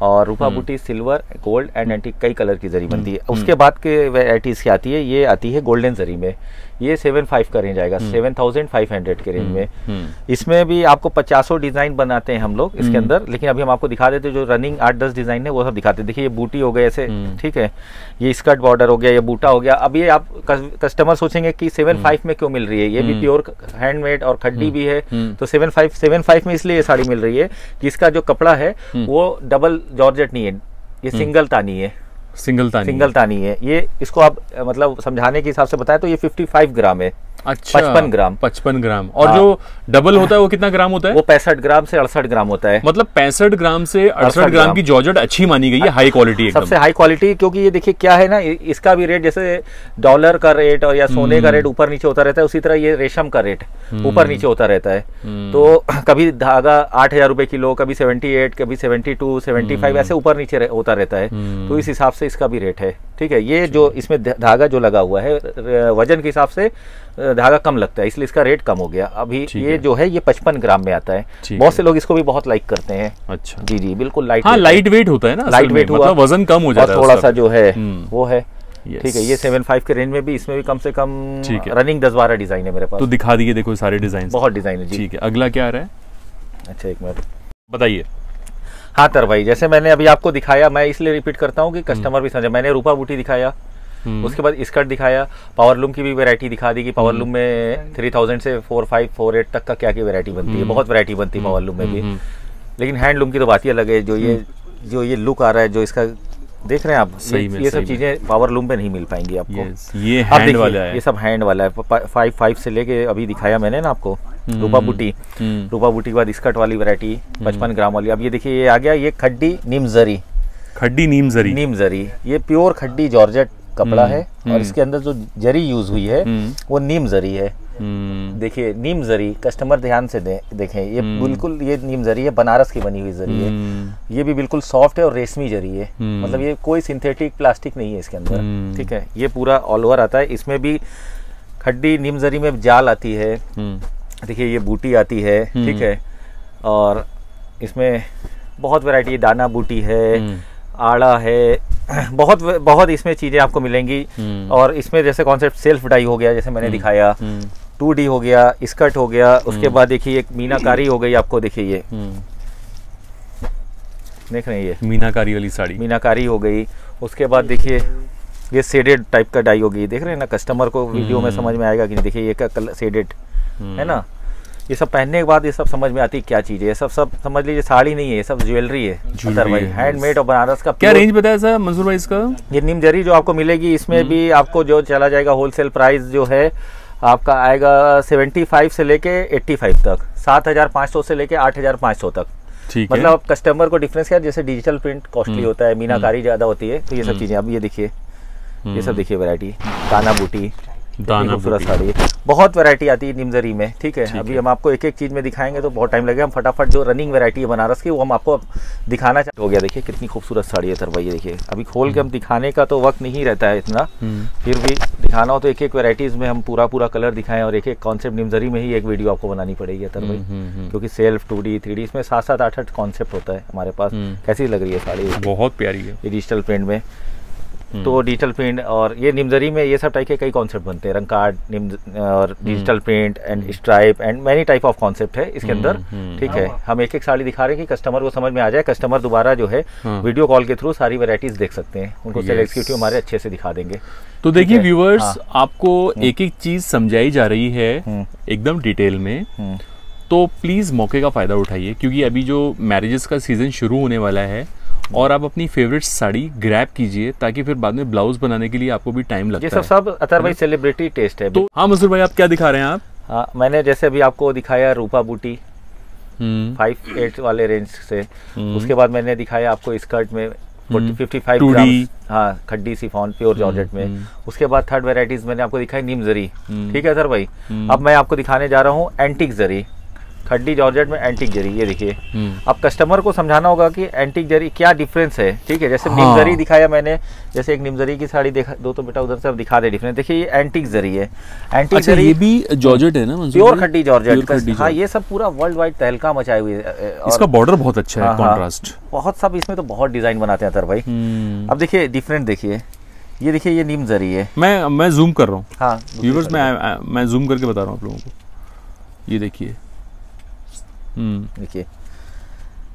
और रूपा बूटी सिल्वर गोल्ड एंड एंटी कई कलर की जरी बनती है। उसके बाद के वेराइटीज की आती है ये आती है गोल्डन जरी में। ये सेवन फाइव का रेंज आएगा सेवन थाउज़ेंड फाइव हंड्रेड के रेंज में। हम्म, हम्म। इसमें भी आपको पचासों डिज़ाइन बनाते हैं हम लोग इसके हम्म। अंदर लेकिन अभी हम आपको दिखा देते जो रनिंग आठ दस डिज़ाइन है वो सब दिखाते हैं। देखिए ये बूटी हो गए ऐसे ठीक है? ये स्कर्ट बॉर्डर हो गया ये बूटा हो गया। अब ये आप कस्टमर सोचेंगे कि सेवन फाइव में क्यों मिल रही है? ये भी प्योर हैंडमेड और खड्डी भी है तो सेवन फाइव सेवन फाइव में इसलिए ये साड़ी मिल रही है कि इसका जो कपड़ा है वो डबल जॉर्जेट नहीं है ये सिंगल तानी है। सिंगल तानी सिंगल तानी है। ये इसको आप मतलब समझाने के हिसाब से बताएँ तो ये 55 ग्राम है। अच्छा पचपन ग्राम। पचपन ग्राम। और हाँ। जो डबल होता है वो कितना ग्राम होता है? वो पैंसठ ग्राम से अड़सठ ग्राम होता है। मतलब पैंसठ ग्राम से अड़सठ ग्राम की जॉर्जेट अच्छी मानी गई है हाई क्वालिटी सबसे हाई क्वालिटी क्योंकि ये देखिए क्या है ना इसका भी रेट जैसे डॉलर का रेट और या सोने का रेट हम्म। ऊपर नीचे होता रहता है उसी तरह ये रेशम का रेट हम्म। ऊपर नीचे होता रहता है। हम्म। तो कभी धागा आठ हज़ार रुपए किलो कभी सेवेंटी एट कभी सेवेंटी टू सेवेंटी फाइव ऐसे ऊपर नीचे होता रहता है। तो इस हिसाब से इसका भी रेट है। ठीक है ये जो इसमें धागा जो लगा हुआ है वज़न के हिसाब से धागा कम लगता है इसलिए इसका रेट कम हो गया। अभी ये जो है ये पचपन ग्राम में आता है। बहुत से लोग इसको भी बहुत लाइक करते हैं। अच्छा। जी जी बिल्कुल लाइट हाँ, लाइट वेट होता है ना लाइट वेट मतलब वज़न कम हो जाता है थोड़ा सा जो है हम्म। वो है। ठीक है ये सेवन फाइव के रेंज में भी इसमें भी कम से कम रनिंग दस बारह डिज़ाइन है मेरे पास। तो दिखा दिए देखो सारे डिज़ाइन बहुत डिज़ाइन है ठीक है अगला क्या आ रहा है? अच्छा एक मिनट। बताइए। हाँ तर भाई जैसे मैंने अभी आपको दिखाया मैं इसलिए रिपीट करता हूँ कि कस्टमर। भी समझे। मैंने रूपा बूटी दिखाया। उसके बाद स्कर्ट दिखाया पावर लूम की भी वैरायटी दिखा दी कि पावर लूम में थ्री थाउज़ेंड से फोर फाइव फोर एट तक का क्या क्या वैरायटी बनती है। हम्म। बहुत वैरायटी बनती है पावर लूम में भी। लेकिन हैंडलूम की तो बात ही अलग है जो ये जो ये लुक आ रहा है जो इसका देख रहे हैं आप सही ये, में, ये सही सब चीज़ें पावर लूम पे नहीं मिल पाएँगी आपको। ये हैंड आप वाला है। ये सब हैंड वाला है। फाइव फाइव से लेके अभी दिखाया मैंने ना आपको हम्म, रूपा बूटी। हम्म। रूपा बूटी के बाद स्कर्ट वाली वैरायटी हम्म। पचपन ग्राम वाली। अब ये देखिए ये आ गया ये खड्डी नीम जरी। खड्डी नीम जरी। नीम जरी ये प्योर खड्डी जॉर्जेट कपड़ा है और इसके अंदर जो जरी यूज़ हुई है वो नीम जरी है। हम्म। देखिए नीम जरी कस्टमर ध्यान से दे, देखें ये हम्म। बिल्कुल ये नीम जरी है बनारस की बनी हुई जरी है। हम्म। ये भी बिल्कुल सॉफ्ट है और रेशमी जरी है। मतलब ये कोई सिंथेटिक प्लास्टिक नहीं है इसके अंदर ठीक है? ये पूरा ऑल ओवर आता है। इसमें भी खड्डी नीम जरी में जाल आती है। देखिए ये बूटी आती है ठीक है? और इसमें बहुत वैरायटी दाना बूटी है आड़ा है बहुत बहुत इसमें चीज़ें आपको मिलेंगी। और इसमें जैसे कॉन्सेप्ट सेल्फ डाई हो गया जैसे मैंने दिखाया। टू डी हो गया स्कर्ट हो गया उसके हम्म। बाद देखिए एक मीनाकारी हो गई आपको देखिए ये। हम्म। देख रहे हैं ये? मीनाकारी वाली साड़ी। मीनाकारी हो गई उसके बाद देखिए ये सेडेड टाइप का डाई होगी देख रहे हैं ना कस्टमर को वीडियो में हम्म। समझ में आएगा कि नहीं देखिए ये का कलर सेडेड है ना? ये सब पहनने के बाद ये सब समझ में आती है क्या चीज़ है। ये सब सब समझ लीजिए साड़ी नहीं है ये सब ज्वेलरी है भाई हैंडमेड और बनारस का क्या रेंज बताया सर मंसूर भाई इसका? ये निमजरी जो आपको मिलेगी इसमें भी आपको जो चला जाएगा होलसेल प्राइस जो है आपका आएगा 75 से लेके 85 तक 7500 से लेके 8500 तक। ठीक मतलब अब कस्टमर को डिफरेंस क्या जैसे डिजिटल प्रिंट कॉस्टली होता है मीनाकारी ज़्यादा होती है तो ये सब हम्म। चीज़ें अब ये देखिए ये सब हम्म। देखिए वैरायटी काना बूटी। खूबसूरत साड़ी है। बहुत वैरायटी आती है निमजरी में ठीक है? अभी हम आपको एक एक चीज़ में दिखाएँगे तो बहुत टाइम लगेगा। हम फटाफट जो रनिंग वैरायटी है बनारस की वो हम आपको दिखाना चाहते हो गया। देखिए कितनी खूबसूरत साड़ी है सर देखिए। अभी खोल के हम दिखाने का तो वक्त नहीं रहता है इतना। हम्म। फिर भी दिखाना हो तो एक एक वेराइटीज में हम पूरा पूरा कलर दिखाएँ और एक एक कॉन्सेप्ट निमजरी में ही एक वीडियो आपको बनानी पड़ेगी अतर भाई हम्म, हम्म, क्योंकि self two D three D इसमें सात सात आठ आठ कॉन्सेप्ट होता है हमारे पास। कैसी लग रही है साड़ी? बहुत प्यारी है। डिजिटल प्रिंट में। हम्म। तो डिजिटल प्रिंट और ये निमजरी में ये सब टाइप के कई कॉन्सेप्ट बनते हैं। रंग कार्ड और digital print and stripe and many type of concept है इसके अंदर। हम्म, हम्म। ठीक है? हम एक एक साड़ी दिखा रहे हैं कि कस्टमर को समझ में आ जाए। कस्टमर दोबारा जो है वीडियो हाँ। कॉल के थ्रू सारी वेराइटीज देख सकते हैं। उनको सेल हमारे अच्छे से दिखा देंगे। तो देखिए व्यूवर्स हाँ। आपको एक एक चीज़ समझाई जा रही है एकदम डिटेल में। तो प्लीज़ मौके का फ़ायदा उठाइए क्योंकि अभी जो मैरिजेस का सीज़न शुरू होने वाला है और आप अपनी फेवरेट साड़ी ग्रैप कीजिए ताकि फिर बाद में ब्लाउज बनाने के लिए आपको भी टाइम लगता ये सब सब अतर भाई सेलिब्रिटी टेस्ट है तो हाँ मजदूर भाई आप क्या दिखा रहे हैं आप? हाँ मैंने जैसे अभी आपको दिखाया रूपा बूटी फाइव हम्म। एट वाले रेंज से। हम्म। उसके बाद मैंने दिखाया आपको स्कर्ट में फिफ्टी फाइव हाँ खड्डी सिफॉन प्योर जॉर्जेट में। उसके बाद थर्ड वेराइटीज मैंने आपको दिखाई नीम जरी। हम्म। ठीक है सर भाई? अब मैं आपको दिखाने जा रहा हूँ एंटिक जरी। खड्डी जॉर्जेट में एंटिक जरी ये देखिए। हम्म। अब कस्टमर को समझाना होगा कि एंटिक जरी क्या डिफरेंस है ठीक है? जैसे हाँ। निम जरी दिखाया मैंने जैसे एक निम जरी की साड़ी देखा दो तो बेटा उधर से अब दिखा दे डिफरेंस देखिए ये एंटिक जरी है। एंटिक अच्छा, जरी ये भी जॉर्जेट है ना प्योर खड्डी जॉर्जेट हाँ ये सब पूरा वर्ल्ड वाइड तहलका मचाए हुए इसका बॉर्डर बहुत अच्छा है कॉन्ट्रास्ट हाँ, हाँ। बहुत सब इसमें तो बहुत डिज़ाइन बनाते हैं सर भाई। हम्म। अब देखिए डिफरेंट देखिए। ये देखिए ये नीम जरी है। मैं मैं जूम कर रहा हूँ। हाँ व्यूवर्स मैं मैं जूम करके बता रहा हूँ आप लोगों को। ये देखिए। देखिए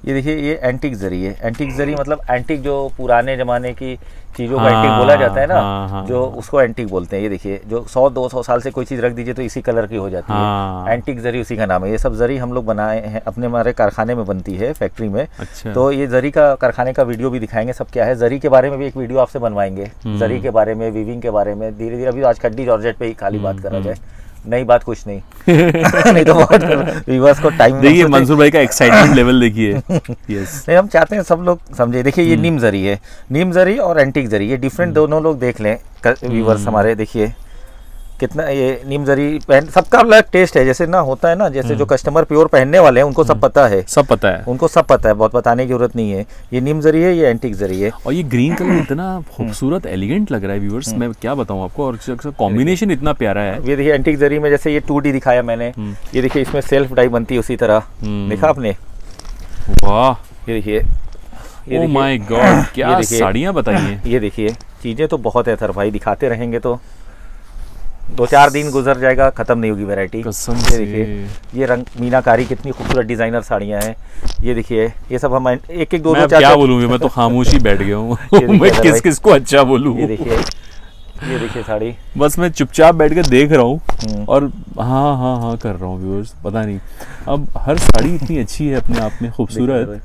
ये देखिए ये एंटिक जरी है। एंटिक जरी मतलब एंटिक जो पुराने जमाने की चीज़ों का एंटिक बोला जाता है ना हाँ, हाँ, जो हाँ। उसको एंटिक बोलते हैं। ये देखिए जो सौ दो सौ साल से कोई चीज़ रख दीजिए तो इसी कलर की हो जाती हाँ, है। एंटिक जरी उसी का नाम है। ये सब जरी हम लोग बनाए हैं अपने हमारे कारखाने में बनती है फैक्ट्री में। अच्छा। तो ये जरी का कारखाने का वीडियो भी दिखाएँगे सब क्या है। जरी के बारे में भी एक वीडियो आपसे बनवाएँगे। हम्म। जरी के बारे में विविंग के बारे में धीरे धीरे अभी आज खड्डी जॉर्जेट पे ही खाली बात करा हम्म, जाए। नई बात कुछ नहीं। नहीं तो बहुत व्यूवर्स को टाइम देखिए मंसूर भाई का एक्साइटमेंट लेवल देखिए। यस नहीं हम चाहते हैं सब लोग समझे। देखिए ये हम्म। नीम जरी है। नीम जरी और एंटीक जरी ये डिफरेंट हम्म। दोनों लोग देख लें। व्यूवर्स हम्म। हमारे देखिए। कितना ये नीम जरी पहन सबका अलग टेस्ट है। जैसे ना होता है ना जैसे जो कस्टमर हम्म। प्योर पहनने वाले हैं उनको सब हम्म। पता है। सब पता है। उनको सब पता है बहुत बताने की ज़रूरत नहीं है। ये नीम जरी है ये एंटिक जरी है। और ये ग्रीन कलर इतना हम्म। खूबसूरत एलिगेंट लग रहा है व्यूअर्स मैं क्या बताऊँ आपको और कॉम्बिनेशन इतना प्यारा है। ये देखिए एंटिक जरी में जैसे ये टू दिखाया मैंने। ये देखिए इसमें सेल्फ डाई बनती है उसी तरह। देखा आपने? वाह। ये देखिए। ये माय गॉड क्या साड़ियाँ बताइए। ये देखिए चीज़ें तो बहुत है सर भाई दिखाते रहेंगे तो। दो चार दिन गुजर जाएगा खत्म नहीं होगी वैरायटी ये देखिए ये रंग मीनाकारी कितनी खूबसूरत डिज़ाइनर साड़ियाँ हैं। ये देखिए ये सब हम एक एक दो दो चार क्या बोलूँगी मैं तो खामोशी बैठ गया हूँ। मैं किस किस को अच्छा बोलूँ? ये देखिए ये देखिए साड़ी। बस मैं चुपचाप बैठ कर देख रहा हूँ हम्म। और हाँ हाँ हाँ कर रहा हूँ व्यूअर्स पता नहीं। अब हर साड़ी इतनी अच्छी है अपने आप में खूबसूरत।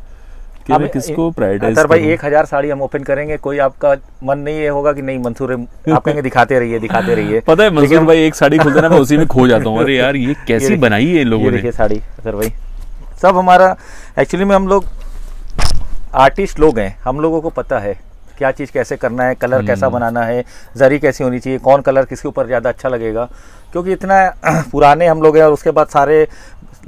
कि मैं किसको प्रायोरिटाइज सर भाई एक हज़ार साड़ी हम ओपन करेंगे कोई आपका मन नहीं ये होगा कि नहीं मंसूर आप कहेंगे दिखाते रहिए दिखाते रहिए। पता है मंसूर भाई एक साड़ी खुलते ना मैं उसी में खो जाता हूँ। अरे यार ये कैसी बनाई है लोगों ने? साड़ी सर भाई। सब हमारा एक्चुअली में हम लोग आर्टिस्ट लोग हैं हम लोगों को पता है क्या चीज़ कैसे करना है कलर कैसा हम्म। बनाना है जरी कैसी होनी चाहिए कौन कलर किसके ऊपर ज़्यादा अच्छा लगेगा। क्योंकि इतना पुराने हम लोग हैं और उसके बाद सारे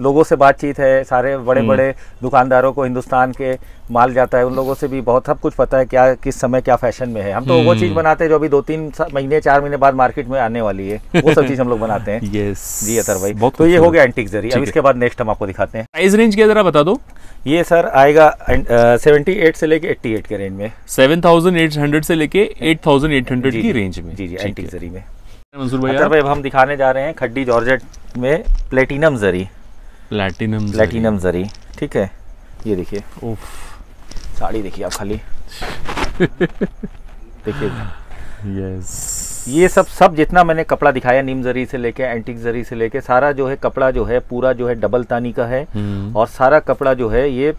लोगों से बातचीत है सारे बड़े बड़े हम्म। दुकानदारों को हिंदुस्तान के माल जाता है उन लोगों से भी बहुत सब कुछ पता है क्या किस समय क्या फ़ैशन में है। हम तो वो चीज़ हम्म। बनाते हैं जो अभी दो तीन महीने चार महीने बाद मार्केट में आने वाली है वो सब चीज़ हम लोग बनाते हैं. जी अतर भाई। तो ये हो गया एंटिक जरी। अब इसके बाद नेक्स्ट हम आपको दिखाते हैं। प्राइस रेंज क्या जरा बता दो। ये सर आएगा सेवेंटी एट से लेके एट्टी एट के रेंज में। सेवन थाउज़ेंड एट हंड्रेड से लेके एट थाउज़ेंड एट हंड्रेड की रेंज में। जी जी एंटिक जरी में। मंसूर भाई अब हम दिखाने जा रहे हैं खड्डी जॉर्जेट में platinum zari. Platinum platinum zari ठीक है? ये देखिए। साड़ी देखिए आप खाली। देखिए। यस ये सब सब जितना मैंने कपड़ा दिखाया नीम जरी से लेके एंटीक जरी से लेके सारा जो है कपड़ा जो है पूरा जो है डबल तानी का है। हम्म। और सारा कपड़ा जो है ये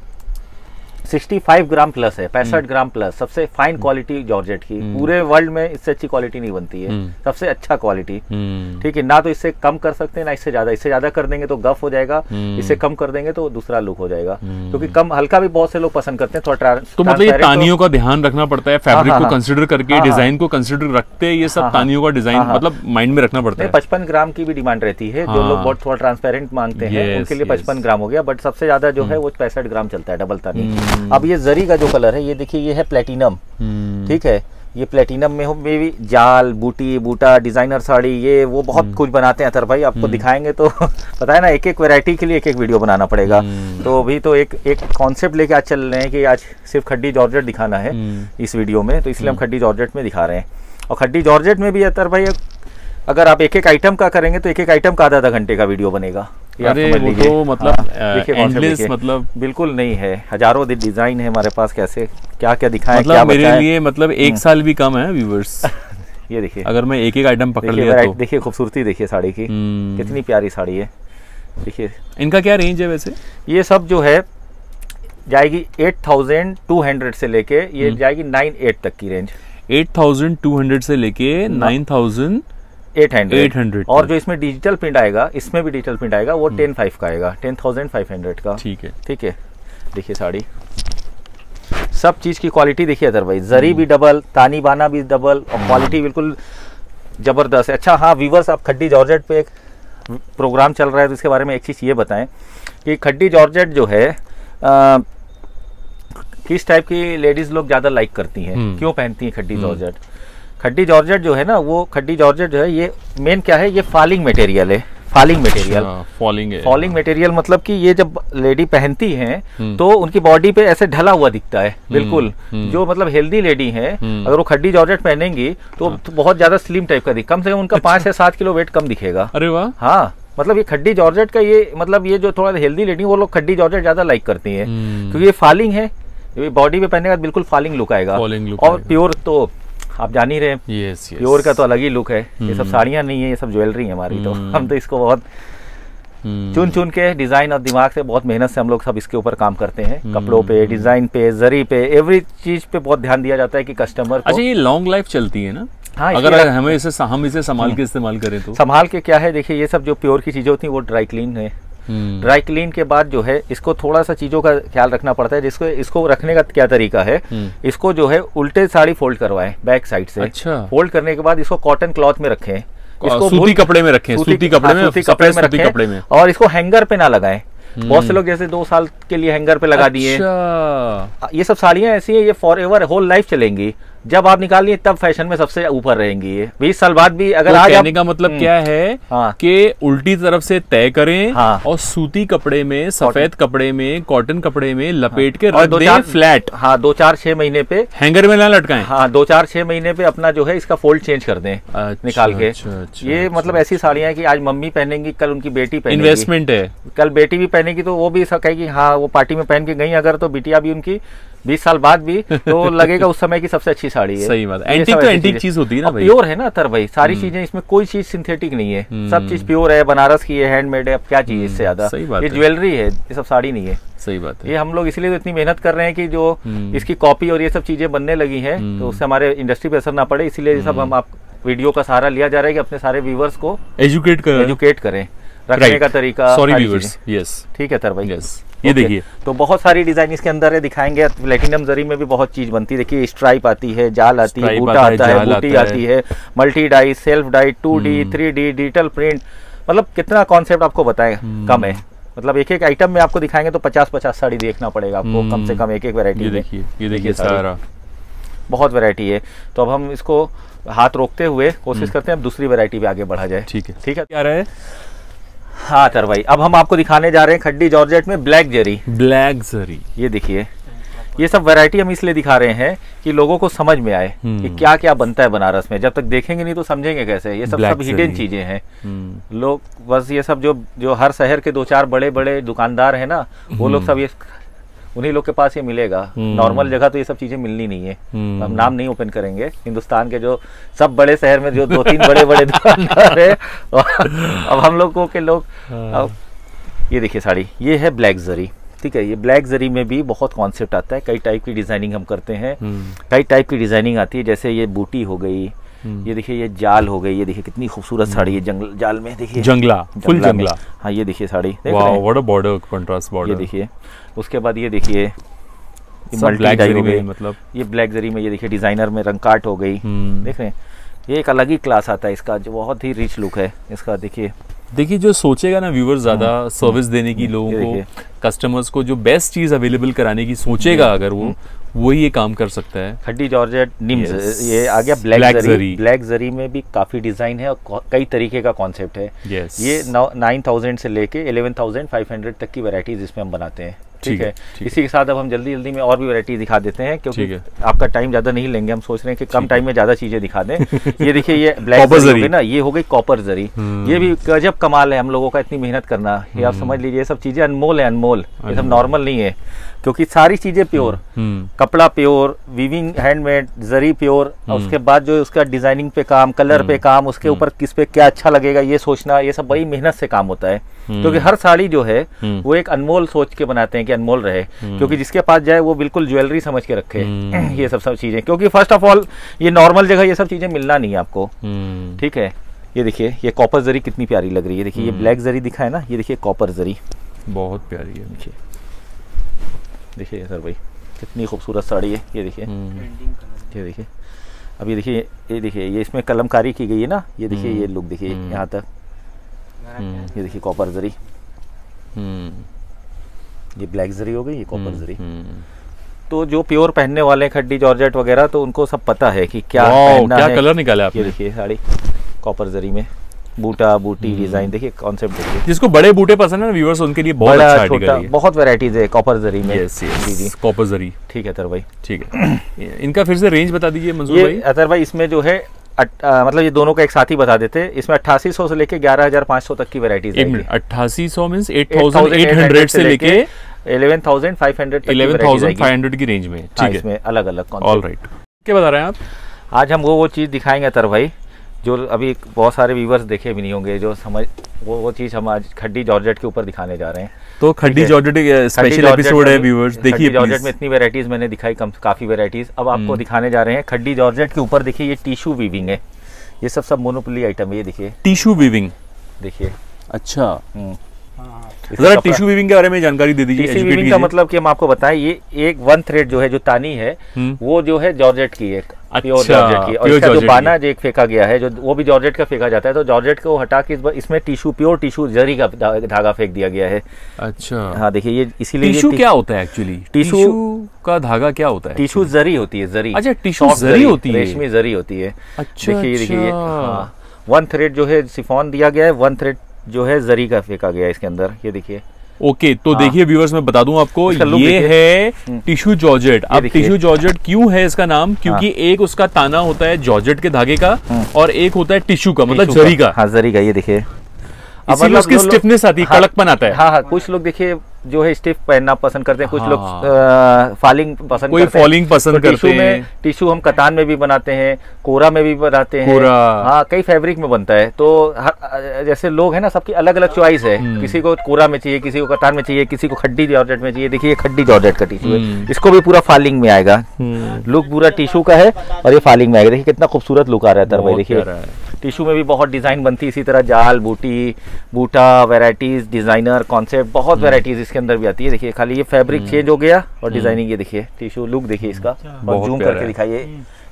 65 ग्राम प्लस है पैंसठ ग्राम प्लस सबसे फाइन क्वालिटी जॉर्जेट की। हम्म। पूरे वर्ल्ड में इससे अच्छी क्वालिटी नहीं बनती है। हम्म। सबसे अच्छा क्वालिटी हम्म। ठीक है ना तो इससे कम कर सकते हैं ना इससे ज़्यादा। इससे ज़्यादा कर देंगे तो गफ हो जाएगा इससे कम कर देंगे तो दूसरा लुक हो जाएगा। क्योंकि कम हल्का भी बहुत से लोग पसंद करते हैं थोड़ा तो मतलब ये तानियों का ध्यान रखना पड़ता है फैब्रिक हाँ, को कंसिडर हाँ, हाँ। करके डिज़ाइन को कंसिडर रखते ये सब तानियों का डिज़ाइन मतलब माइंड में रखना पड़ता है। पचपन ग्राम की भी डिमांड रहती है जो लोग बहुत थोड़ा ट्रांसपेरेंट मांगते हैं उनके लिए पचपन ग्राम हो गया बट सबसे ज़्यादा जो है वो पैंसठ ग्राम चलता है डबल तानी। अब ये जरी का जो कलर है ये देखिए ये है प्लेटिनम हम्म। ठीक है? ये प्लेटिनम में हो मे भी जाल बूटी बूटा डिज़ाइनर साड़ी ये वो बहुत हम्म। कुछ बनाते हैं अतर भाई आपको हम्म। दिखाएँगे तो पता है ना एक एक वैरायटी के लिए एक एक वीडियो बनाना पड़ेगा। तो अभी तो एक एक कॉन्सेप्ट लेके आज चल रहे हैं कि आज सिर्फ़ खड्डी जॉर्जेट दिखाना है इस वीडियो में तो इसलिए हम खड्डी जॉर्जेट में दिखा रहे हैं। और खड्डी जॉर्जेट में भी अतर भाई अगर आप एक एक आइटम का करेंगे तो एक एक आइटम का आधा आधा घंटे का वीडियो बनेगा। अरे वो तो मतलब एंडलेस हाँ, मतलब बिल्कुल नहीं है। हज़ारों डिज़ाइन है हमारे पास कैसे क्या क्या दिखाएँ मतलब क्या मेरे लिए मतलब एक हम्म। साल भी कम है व्यूवर्स ये देखिए। अगर मैं एक एक आइटम पकड़ लिया तो। देखिए खूबसूरती देखिए साड़ी की। हम्म। कितनी प्यारी साड़ी है। देखिए। इनका क्या रेंज है वैसे? ये सब जो है जाएगी एट थाउज़ेंड टू हंड्रेड से लेके ये हम्म। जाएगी नाइन एट तक की range eight thousand two hundred से लेके nine thousand eight hundred. Eight hundred और जो इसमें डिजिटल प्रिंट आएगा इसमें भी डिजिटल प्रिंट आएगा वो टेन हम्म। फाइव का आएगा टेन थाउज़ेंड फाइव हंड्रेड का। ठीक है। ठीक है। देखिए साड़ी। सब चीज़ की क्वालिटी देखिए अदरवाइज़ जरी भी डबल हम्म। तानी बाना भी डबल और क्वालिटी हम्म। बिल्कुल ज़बरदस्त है। अच्छा हाँ वीवर्स आप खड्डी जॉर्जेट पे एक प्रोग्राम चल रहा है तो इसके बारे में एक चीज़ ये बताएँ कि खड्डी जॉर्जेट जो है आ, किस टाइप की लेडीज़ लोग ज़्यादा लाइक करती हैं? क्यों पहनती हैं खड्डी जॉर्जेट? खड्डी जॉर्जेट जो है ना वो खड्डी जॉर्जेट जो है ये मेन क्या है? ये फॉलिंग मटेरियल है। Falling material falling falling material मतलब कि ये जब लेडी पहनती हैं हम्म। तो उनकी बॉडी पे ऐसे ढला हुआ दिखता है हम्म, बिल्कुल। हम्म। जो मतलब हेल्दी लेडी हैं अगर वो खड्डी जॉर्जेट पहनेंगी तो, हाँ। तो बहुत ज़्यादा स्लिम टाइप का दिख कम से कम उनका अच्छा। पाँच से सात किलो वेट कम दिखेगा। अरे वाह। हाँ मतलब ये खड्डी जॉर्जेट का ये मतलब ये जो थोड़ा हेल्दी लेडी वो लोग खड्डी जॉर्जेट ज़्यादा लाइक करती है। क्योंकि ये फॉलिंग है बॉडी पे पहनने का बिल्कुल फॉलिंग लुक आएगा। और प्योर तो आप जान ही रहे yes, yes. प्योर का तो अलग ही लुक है। ये सब hmm. साड़ियाँ नहीं है ये सब ज्वेलरी है हमारी तो। Hmm. हम तो इसको बहुत hmm. चुन चुन के डिज़ाइन और दिमाग से बहुत मेहनत से हम लोग सब इसके ऊपर काम करते हैं। कपड़ों पे डिज़ाइन पे जरी पे एवरी चीज़ पे बहुत ध्यान दिया जाता है कि कस्टमर अच्छा ये लॉन्ग लाइफ चलती है ना? हाँ अगर हमें इसे हम इसे संभाल के इस्तेमाल करें तो। संभाल के क्या है? देखिए ये सब जो प्योर की चीज़ें होती हैं वो ड्राई क्लीन है। ड्राई हम्म। क्लीन के बाद जो है इसको थोड़ा सा चीज़ों का ख्याल रखना पड़ता है जिसको इसको रखने का क्या तरीका है हम्म। इसको जो है उल्टे साड़ी फोल्ड करवाएँ बैक साइड से अच्छा फोल्ड करने के बाद इसको कॉटन क्लॉथ में रखें इसको सूती कपड़े में रखें सूती कपड़े में सूती कपड़े में रखें कपड़े में और इसको हैंगर पे ना लगाएँ बहुत से हम्म। लोग जैसे दो साल के लिए हैंगर पे लगा अच्छा। दिए। ये सब साड़ियाँ ऐसी हैं ये फॉर एवर होल लाइफ चलेंगी जब आप निकाल लिए तब फ़ैशन में सबसे ऊपर रहेंगी ये बीस साल बाद भी अगर तो आज कहने का मतलब हम्म। क्या है हाँ। कि उल्टी तरफ़ से तय करें हाँ। और सूती कपड़े में सफ़ेद कपड़े में कॉटन कपड़े में लपेट के हाँ। रख दें फ्लैट हाँ दो चार छह महीने पे हैंगर में ना लटकाएँ हाँ दो चार छह महीने पे अपना जो है इसका फोल्ड चेंज कर दें अच्छा, निकाल के अच्छा, अच्छा, ये मतलब ऐसी साड़ियाँ की आज मम्मी पहनेंगी कल उनकी बेटी पहनेगी इन्वेस्टमेंट है कल बेटी भी पहनेगी तो वो भी कहेगी हाँ वो पार्टी में पहन के गई अगर तो बिटिया भी उनकी बीस साल बाद भी तो लगेगा उस समय की सबसे अच्छी साड़ी है। सही बात। एंटिक तो एंटिक चीज़। होती है ना भाई। प्योर है ना तर भाई सारी हम्म। चीज़ें इसमें कोई चीज़ सिंथेटिक नहीं है। हम्म। सब चीज़ प्योर है बनारस की है हैंडमेड है अब क्या चाहिए इससे हम्म, ज़्यादा? ये ज्वेलरी है ये सब साड़ी नहीं है। सही बात है। ये हम लोग इसलिए तो इतनी मेहनत कर रहे हैं कि जो इसकी कॉपी और ये सब चीज़ें बनने लगी है तो उससे हमारे इंडस्ट्री पे असर ना पड़े इसीलिए ये सब हम आप वीडियो का सहारा लिया जा रहा है कि अपने सारे व्यूवर्स को एजुकेट करें। एजुकेट करें रखने का तरीका सॉरी व्यूवर्स यस ठीक है सर भाई। यस ये देखिए। तो बहुत सारी डिज़ाइन इसके अंदर है दिखाएँगे। प्लेटिनम जरी में भी बहुत चीज़ बनती है। देखिए स्ट्राइप आती है जाल आती है बूटा आता है बूटी आती है। Multi dye self dye two D three D digital print मतलब कितना कॉन्सेप्ट आपको बताए हम्म। कम है। मतलब एक एक आइटम में आपको दिखाएँगे तो पचास पचास साड़ी देखना पड़ेगा आपको। कम से कम एक एक वेरायटी देखिए ये देखिए सारा। बहुत वेरायटी है। तो अब हम इसको हाथ रोकते हुए कोशिश हम्म। करते हैं अब दूसरी वेरायटी पे आगे बढ़ा जाए। ठीक है। ठीक है? क्या रहे? हाँ सर भाई अब हम आपको दिखाने जा रहे हैं खड्डी जॉर्जेट में ब्लैक जरी। ब्लैक जरी। ये देखिए ये सब वैरायटी हम इसलिए दिखा रहे हैं कि लोगों को समझ में आए कि हम्म। क्या क्या बनता है बनारस में। जब तक देखेंगे नहीं तो समझेंगे कैसे ये सब सब हिडन चीज़ें हैं। हम्म। लोग बस ये सब जो जो हर शहर के दो चार बड़े बड़े दुकानदार हैं ना वो लोग सब ये उन्हीं लोग के पास ये मिलेगा। नॉर्मल हम्म। जगह तो ये सब चीज़ें मिलनी नहीं है। हम्म। हम नाम नहीं ओपन करेंगे। हिंदुस्तान के जो सब बड़े शहर में जो दो तीन बड़े बड़े दुकानदार है अब हम लोगों के लोग हाँ। ये देखिए साड़ी ये है ब्लैक जरी ठीक है? ये ब्लैक जरी में भी बहुत कॉन्सेप्ट आता है। कई टाइप की डिज़ाइनिंग हम करते हैं। हम्म। कई टाइप की डिज़ाइनिंग आती है जैसे ये बूटी हो गई ये देखिए ये जाल हो गई ये देखिए कितनी खूबसूरत साड़ी है जंगल जाल में देखिए। जंगला फुल जंगला। हाँ ये देखिए साड़ी बॉर्डर कंट्रास्ट बॉर्डर ये देखिए। उसके बाद ये देखिए ब्लैक जरी में मतलब। ये ब्लैक जरी में ये देखिए डिज़ाइनर में रंग काट हो गई। हम्म। देख रहे हैं। ये एक अलग ही क्लास आता है इसका जो बहुत ही रिच लुक है इसका देखिए। देखिए जो सोचेगा ना व्यूवर ज़्यादा सर्विस हम्म। देने की हम्म। लोगों को कस्टमर्स को जो बेस्ट चीज़ अवेलेबल कराने की सोचेगा अगर वो वही ये काम कर सकता है। खड्डी जॉर्जेट निम्स ये आ गया black, black zari, zari black zari में भी काफ़ी डिज़ाइन है और कई तरीके का कॉन्सेप्ट है। Yes. ये नाइन थाउज़ेंड से लेके इलेवन थाउज़ेंड फाइव हंड्रेड तक की वेराइटीज इसमें हम बनाते हैं। ठीक है। इसी के साथ अब हम जल्दी जल्दी में और भी वैरायटी दिखा देते हैं क्योंकि आपका टाइम ज़्यादा नहीं लेंगे हम सोच रहे हैं कि कम टाइम में ज़्यादा चीज़ें दिखा दें। ये देखिए ये ब्लैक जरी ना ये हो गई कॉपर जरी हम्म। ये भी गजब कमाल है हम लोगों का इतनी मेहनत करना ये आप हम्म। समझ लीजिए ये सब चीज़ें अनमोल है अनमोल। ये सब नॉर्मल नहीं है। क्योंकि सारी चीज़ें प्योर हम्म, कपड़ा pure weaving handmade zari pure उसके बाद जो उसका डिज़ाइनिंग पे काम कलर पे काम उसके ऊपर किस पे क्या अच्छा लगेगा ये सोचना ये सब बड़ी मेहनत से काम होता है। क्योंकि हर साड़ी जो है वो एक अनमोल सोच के बनाते हैं कि अनमोल रहे। हम्म। क्योंकि जिसके पास जाए वो बिल्कुल ज्वेलरी समझ के रखे। हम्म। ये सब सब चीज़ें। क्योंकि फ़र्स्ट ऑफ़ ऑल ये नॉर्मल जगह ये सब चीज़ें मिलना नहीं है आपको। हम्म। ठीक है? ये देखिए ये कॉपर जरी कितनी प्यारी लग रही है। देखिए ये ब्लैक जरी दिखा है ना? ये देखिए कॉपर जरी बहुत प्यारी है। देखिए। देखिए सर भाई कितनी खूबसूरत साड़ी है ये देखिए। ये देखिए अब ये देखिए ये देखिए ये इसमें कलमकारी की गई है ना ये देखिए ये लुक देखिए यहाँ तक। ये देखिए कॉपर जरी ये ब्लैक जरी हो गई ये कॉपर हम्म, जरी हम्म। तो जो प्योर पहनने वाले खड्डी जॉर्जेट वगैरह तो उनको सब पता है कि क्या पहनना क्या है। कलर निकाला आपने। देखिए साड़ी कॉपर जरी में। बूटा बूटी डिज़ाइन हम्म। देखिए कॉन्सेप्ट देखिए। जिसको बड़े बूटे पसंद है ना व्यूअर्स उनके लिए बहुत अच्छा छोटा बहुत वैरायटीज है कॉपर जरी में। यस यस कॉपर जरी ठीक है अतर भाई। ठीक है। इनका फिर से रेंज बता दीजिए मंजूर भाई। अतर भाई इसमें जो है आ, मतलब ये दोनों का एक साथ ही बता देते। इसमें अट्ठासी सौ से लेके ग्यारह हज़ार पाँच सौ तक की वेराइटीज अट्ठासी सौ mean eight thousand eight hundred से लेके eleven thousand five hundred eleven thousand five hundred की रेंज में हाँ, ठीक है इसमें अलग अलग ऑल राइट क्या बता रहे हैं आप? आज हम वो वो चीज़ दिखाएँगे अतर भाई। जो अभी बहुत सारे व्यूवर्स देखे भी नहीं होंगे जो समझ वो वो चीज़ हम आज खड्डी जॉर्जेट के ऊपर दिखाने जा रहे हैं। तो खड्डी जॉर्जेट स्पेशल एपिसोड है व्यूवर्स देखिए जॉर्जेट में इतनी वेराइटीज मैंने दिखाई कम काफ़ी वेराइटीज अब आपको हम्म। दिखाने जा रहे हैं खड्डी जॉर्जेट के ऊपर देखिए ये टिश्यू वीविंग है। ये सब सब मोनोपोली आइटम है ये देखिए। टिश्यू वीविंग देखिए। अच्छा। हम्म। जरा टिश्यू वीविंग के बारे में जानकारी दे दीजिए टिश्यू वीविंग का मतलब कि हम आपको बताएँ ये एक वन थ्रेड जो है जो तानी है हम्म। वो जो है जॉर्जेट की एक प्योर जॉर्जेट की। और इसका जो बाना जो एक फेंका गया है जो वो भी जॉर्जेट का फेंका जाता है तो जॉर्जेट को हटा के इसमें टिश्यू प्योर टिश्यू जरी का धागा फेंक दिया गया है। अच्छा। हाँ देखिए ये इसीलिए टिश्यू क्या होता है एक्चुअली टिश्यू का धागा क्या होता है टिश्यू जरी होती है जरी। अच्छा टिश्यू जरी होती है। रेशमी जरी होती है। अच्छा देखिए देखिए वन थ्रेड जो है सिफोन दिया गया है वन थ्रेड जो है जरी का फेंका गया है इसके अंदर। ये देखिए। ओके तो हाँ। देखिए व्यूअर्स मैं बता दूँ आपको ये है टिश्यू जॉर्जेट अब टिश्यू जॉर्जेट क्यों है इसका नाम? क्योंकि हाँ। एक उसका ताना होता है जॉर्जेट के धागे का हाँ। और एक होता है टिश्यू का मतलब जरी का। हाँ जरी का ये देखिए। अब उसकी स्टिफनेस आती है हाँ, कड़कपन आता है। हाँ हाँ कुछ लोग देखिए जो है स्टिफ पहनना पसंद करते हैं कुछ हाँ। लोग फॉलिंग पसंद कोई करते फॉलिंग पसंद तो करते हैं। टिश्यू हम कतान में भी बनाते हैं कोरा में भी बनाते हैं। हाँ कई फैब्रिक में बनता है। तो जैसे लोग हैं ना सबकी अलग अलग चॉइस है। हम्म। किसी को कोरा में चाहिए किसी को कतान में चाहिए किसी को खड्डी जॉर्जेट में चाहिए। देखिए खड्डी जॉर्जेट का टिश्यू है। हम्म। इसको भी पूरा फॉलिंग में आएगा। लुक हम्म। पूरा टिश्यू का है और ये फॉलिंग में आएगा। देखिए कितना खूबसूरत लुक आ रहा है भाई देखिए। टिश्यू में भी बहुत डिज़ाइन बनती है इसी तरह जाल बूटी बूटा वेराइटीज डिज़ाइनर कॉन्सेप्ट बहुत वेराइटीज इसके अंदर भी आती है। देखिए खाली ये फैब्रिक चेंज हो गया और डिज़ाइनिंग ये देखिए टिश्यू लुक देखिए इसका। अच्छा। और जूम करके दिखाइए।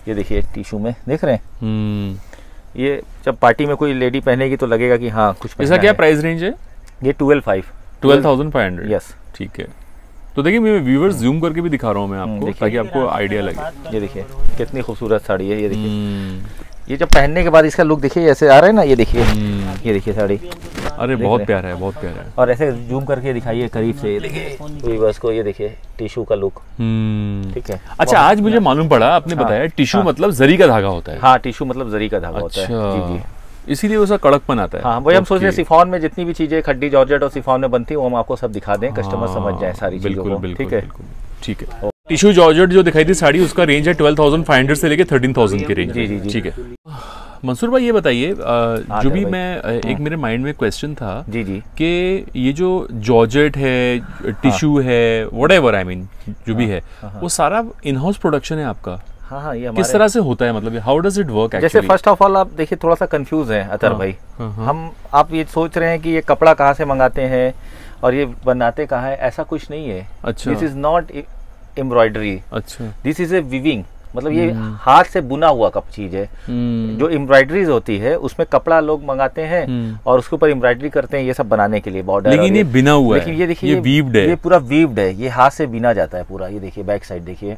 ये देखिए टिश्यू में देख रहे हैं? हम्म। ये जब पार्टी में कोई लेडी पहनेगी तो लगेगा कि हाँ कुछ इसका क्या प्राइस रेंज है? ये twelve five twelve thousand five hundred yes ठीक है। तो देखिए मैं व्यूवर्स जूम करके भी दिखा रहा हूँ मैं हम्म, आपको ताकि आपको आइडिया लगे। ये देखिए कितनी खूबसूरत साड़ी है ये देखिए। हम्म। ये जब पहनने के बाद इसका लुक देखिए ऐसे आ रहा है ना ये देखिए। हम्म। ये देखिए साड़ी। अरे बहुत प्यारा है बहुत प्यारा है। और ऐसे जूम करके दिखाइए करीब से ये देखिए। बस को ये देखिए टिश्यू का लुक हम्म। ठीक है। अच्छा आज मुझे मालूम पड़ा आपने हाँ, बताया टिश्यू हाँ, मतलब जरी का धागा होता है। हाँ टिश्यू मतलब जरी का धागा होता है। अच्छा। जी जी। इसीलिए उसका कड़कपन आता है। हाँ वही हम सोच रहे हैं सिफॉन में जितनी भी चीज़ें खड्डी जॉर्जेट और सिफॉन में बनती है वो हम आपको सब दिखा दें कस्टमर हाँ, समझ जाए सारी चीज़ों को। ठीक है। ठीक है। टिश्यू जॉर्जेट जो दिखाई थी साड़ी उसका रेंज है ट्वेल्व थाउज़ेंड फाइव हंड्रेड से लेकर थर्टीन थाउज़ेंड की रेंज ठीक है। मंसूर भाई ये बताइए हाँ, जो भी मैं एक हाँ। मेरे माइंड में क्वेश्चन था जी जी। कि ये जो जॉर्जेट है टिश्यू हाँ, है वट एवर आई मीन जो भी है वो सारा इन हाउस प्रोडक्शन है आपका? हाँ हाँ ये किस तरह से होता है मतलब हाउ डज इट वर्क जैसे फ़र्स्ट ऑफ़ ऑल आप देखिए थोड़ा सा कंफ्यूज है अतर हाँ, भाई। हाँ, हाँ, हम आप ये सोच रहे हैं कि ये कपड़ा कहाँ से मंगाते हैं और ये बनाते कहाँ है ऐसा कुछ नहीं है। अच्छा। This is not embroidery. अच्छा। दिस इज़ ए विविंग मतलब ये हम्म। हाथ से बुना हुआ कप चीज़ है। हम्म। जो एम्ब्रॉयडरीज होती है उसमें कपड़ा लोग मंगाते हैं हम्म। और उसके ऊपर एम्ब्रॉयडरी करते हैं ये सब बनाने के लिए बॉर्डर लेकिन ये बिना हुआ लेकिन ये देखिए ये वीव्ड है। ये पूरा वीव्ड है। ये हाथ से बिना जाता है पूरा। ये देखिए बैक साइड देखिए।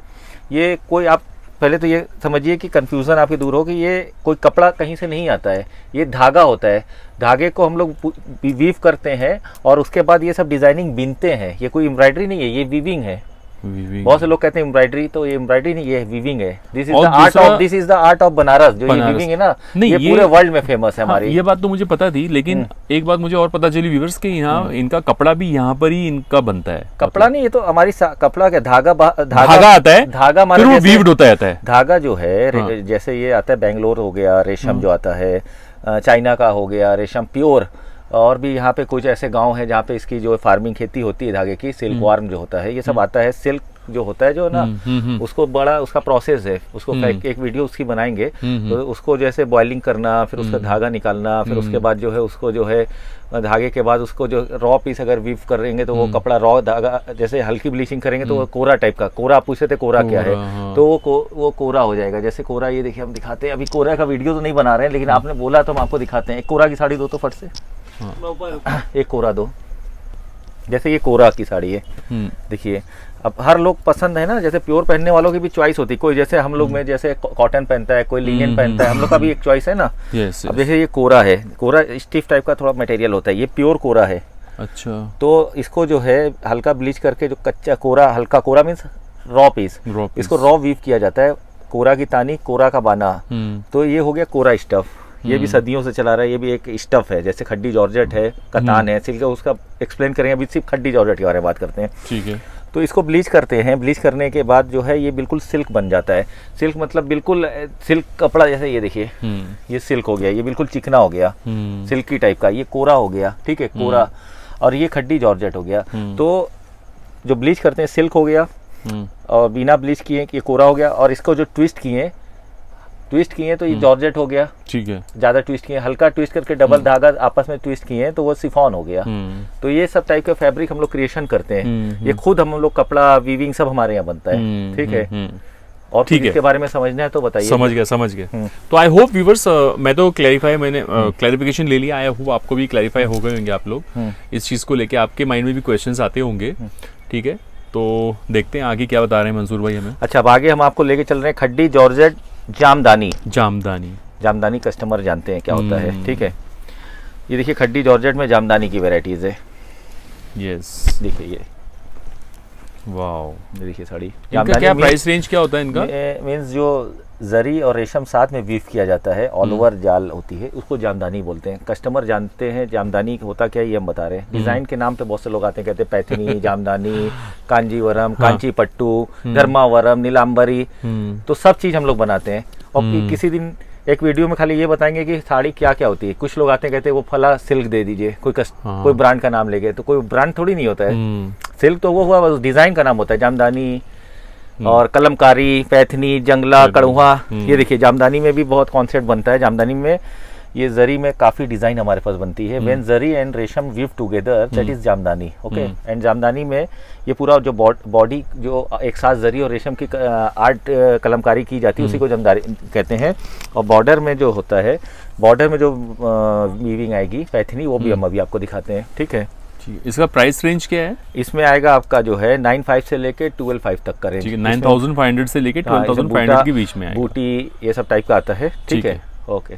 ये कोई आप पहले तो ये समझिए कि कंफ्यूजन आपकी दूर हो कि ये कोई कपड़ा कहीं से नहीं आता है। ये धागा होता है। धागे को हम लोग वीव करते हैं और उसके बाद ये सब डिज़ाइनिंग बिनते हैं। ये कोई एम्ब्रॉयडरी नहीं है ये वीविंग है। बहुत से लोग कहते हैं एम्ब्रॉयडरी तो ये एम्ब्रॉयडरी नहीं ये वीविंग है this is the art of this is the art of Banaras जो बनारस। ये वीविंग है ना नहीं ये, ये पूरे वर्ल्ड में फ़ेमस है हाँ, हमारी ये बात तो मुझे पता थी लेकिन हम्म। एक बात मुझे और पता चली व्यूवर्स के यहाँ हम्म। इनका कपड़ा भी यहाँ पर ही इनका बनता है कपड़ा नहीं ये तो हमारी कपड़ा क्या धागा धागा आता है धागा हमारा वीव्ड होता है धागा जो है हाँ। जैसे ये आता है बेंगलोर हो गया रेशम हम्म। जो आता है चाइना का हो गया रेशम प्योर और भी यहाँ पे कुछ ऐसे गाँव हैं जहाँ पे इसकी जो फ़ार्मिंग खेती होती है धागे की सिल्क वार्म जो होता है ये सब आता है। सिल्क जो होता है जो ना हम्म, हम्म, हम्म। उसको बड़ा उसका प्रोसेस है। उसको एक वीडियो उसकी बनाएँगे। तो उसको जैसे बॉइलिंग करना फिर उसका धागा निकालना फिर उसके बाद जो है उसको जो है धागे के बाद उसको जो रॉ पीस अगर वीव करेंगे तो वो कपड़ा रॉ धागा जैसे हल्की ब्लीचिंग करेंगे तो वो कोरा टाइप का कोरा आप पूछे थे कोरा क्या है। हाँ। तो वो को, वो कोरा हो जाएगा। जैसे कोरा ये देखिए हम दिखाते हैं। अभी कोरा का वीडियो तो नहीं बना रहे हैं लेकिन आपने बोला तो हम आपको दिखाते हैं। एक कोरा की साड़ी दो तो फट से। हाँ। एक कोरा दो। जैसे ये कोरा की साड़ी है। देखिए अब हर लोग पसंद है ना जैसे प्योर पहनने वालों की भी चॉइस होती है। कोई जैसे हम लोग में जैसे कॉटन पहनता है कोई लिनियन पहनता है हम लोग का भी एक चॉइस है ना। Yes, अब जैसे ये कोरा है कोरा स्टिफ टाइप का थोड़ा मटेरियल होता है ये प्योर कोरा है। अच्छा। तो इसको जो है हल्का ब्लीच करके जो कच्चा कोरा हल्का कोरा मीन्स रॉ पीस इसको रॉ वीव किया जाता है कोरा की तानी कोरा का बाना। हम्म। तो ये हो गया कोरा स्टफ़ ये भी हम्म। सदियों से चला रहा है ये भी एक स्टफ़ है जैसे खड्डी जॉर्जेट है कतान हम्म। है सिल्क उसका एक्सप्लेन करेंगे अभी सिर्फ़ खड्डी जॉर्जेट के बारे में बात करते हैं। ठीक है। तो इसको ब्लीच करते हैं। ब्लीच करने के बाद जो है ये बिल्कुल सिल्क बन जाता है। सिल्क मतलब बिल्कुल सिल्क कपड़ा जैसे ये देखिए। हम्म। ये सिल्क हो गया ये बिल्कुल चिकना हो गया। सिल्की टाइप का ये कोरा हो गया ठीक है कोरा। और ये खड्डी जॉर्जेट हो गया। तो जो ब्लीच करते हैं सिल्क हो गया। और बिना ब्लीच किए ये कोरा हो गया। और इसको जो ट्विस्ट किए ट्विस्ट किए तो ये जॉर्जेट हो गया। ठीक है। ज़्यादा ट्विस्ट किए हल्का ट्विस्ट करके डबल धागा आपस में ट्विस्ट किए तो वो सिफॉन हो गया। तो ये सब टाइप के फैब्रिक हम लोग क्रिएशन करते हैं। ये खुद हम लोग कपड़ा वीविंग सब हमारे यहाँ बनता है। ठीक है? और ठीक है। इसके बारे में समझना है तो बताइए। समझ गया समझ गया। हम्म। तो आई होप व्यूवर्स मैं तो क्लैरिफाई मैंने क्लैरिफिकेशन ले लिया। आई होप आपको भी क्लैरिफाई हो गए होंगे आप लोग। हम्म। इस चीज़ को लेके आपके माइंड में भी क्वेश्चंस आते होंगे। हम्म। ठीक है? तो देखते हैं आगे क्या बता रहे हैं मंसूर भाई हमें। अच्छा अब आगे हम आपको लेके चल रहे हैं खड्डी जॉर्जेट जामदानी। जामदानी। जामदानी कस्टमर जानते हैं क्या होता है ठीक है? ये देखिए खड्डी जॉर्जेट में जामदानी की वेराइटीज है। यस देखिए ये। वाह देखिए साड़ी। क्या प्राइस रेंज क्या होता है इनका? मीन्स जो जरी और रेशम साथ में वीव किया जाता है ऑल ओवर हम्म। जाल होती है उसको जामदानी बोलते हैं कस्टमर जानते हैं जामदानी होता क्या है ये हम बता रहे हैं डिज़ाइन हम्म। के नाम पे बहुत से लोग आते हैं कहते हैं पैथनी जामदानी कांजीवरम हाँ। कांची पट्टू हम्म। धर्मावरम नीलाम्बरी तो सब चीज़ हम लोग बनाते हैं और किसी दिन एक वीडियो में खाली ये बताएँगे कि साड़ी क्या क्या होती है कुछ लोग आते हैं कहते हैं वो फला सिल्क दे दीजिए कोई कस्ट, हाँ। कोई ब्रांड का नाम लेके तो कोई ब्रांड थोड़ी नहीं होता है सिल्क तो वो हुआ डिज़ाइन का नाम होता है जामदानी और कलमकारी पैथनी जंगला कड़ुआ ये देखिए जामदानी में भी बहुत कॉन्सेप्ट बनता है। जामदानी में ये जरी में काफ़ी डिज़ाइन हमारे पास बनती है। When zari and resham weave together that is jamdani okay and jamdani में ये पूरा जो बॉडी जो एक साथ जरी और रेशम की आर्ट कलमकारी की जाती है उसी को जामदानी कहते हैं। और बॉर्डर में जो होता है बॉर्डर में जो वीविंग आएगी पैथनी वो भी हम अभी आपको दिखाते हैं ठीक है? इसका प्राइस रेंज क्या है? इसमें आएगा आपका जो है नाइन फाइव से लेके ट्वेल्व फाइव तक का range nine thousand five hundred से लेके ट्वेल्व थाउज़ेंड फाइव हंड्रेड के बीच में बूटी ये सब टाइप का आता है ठीक है? ओके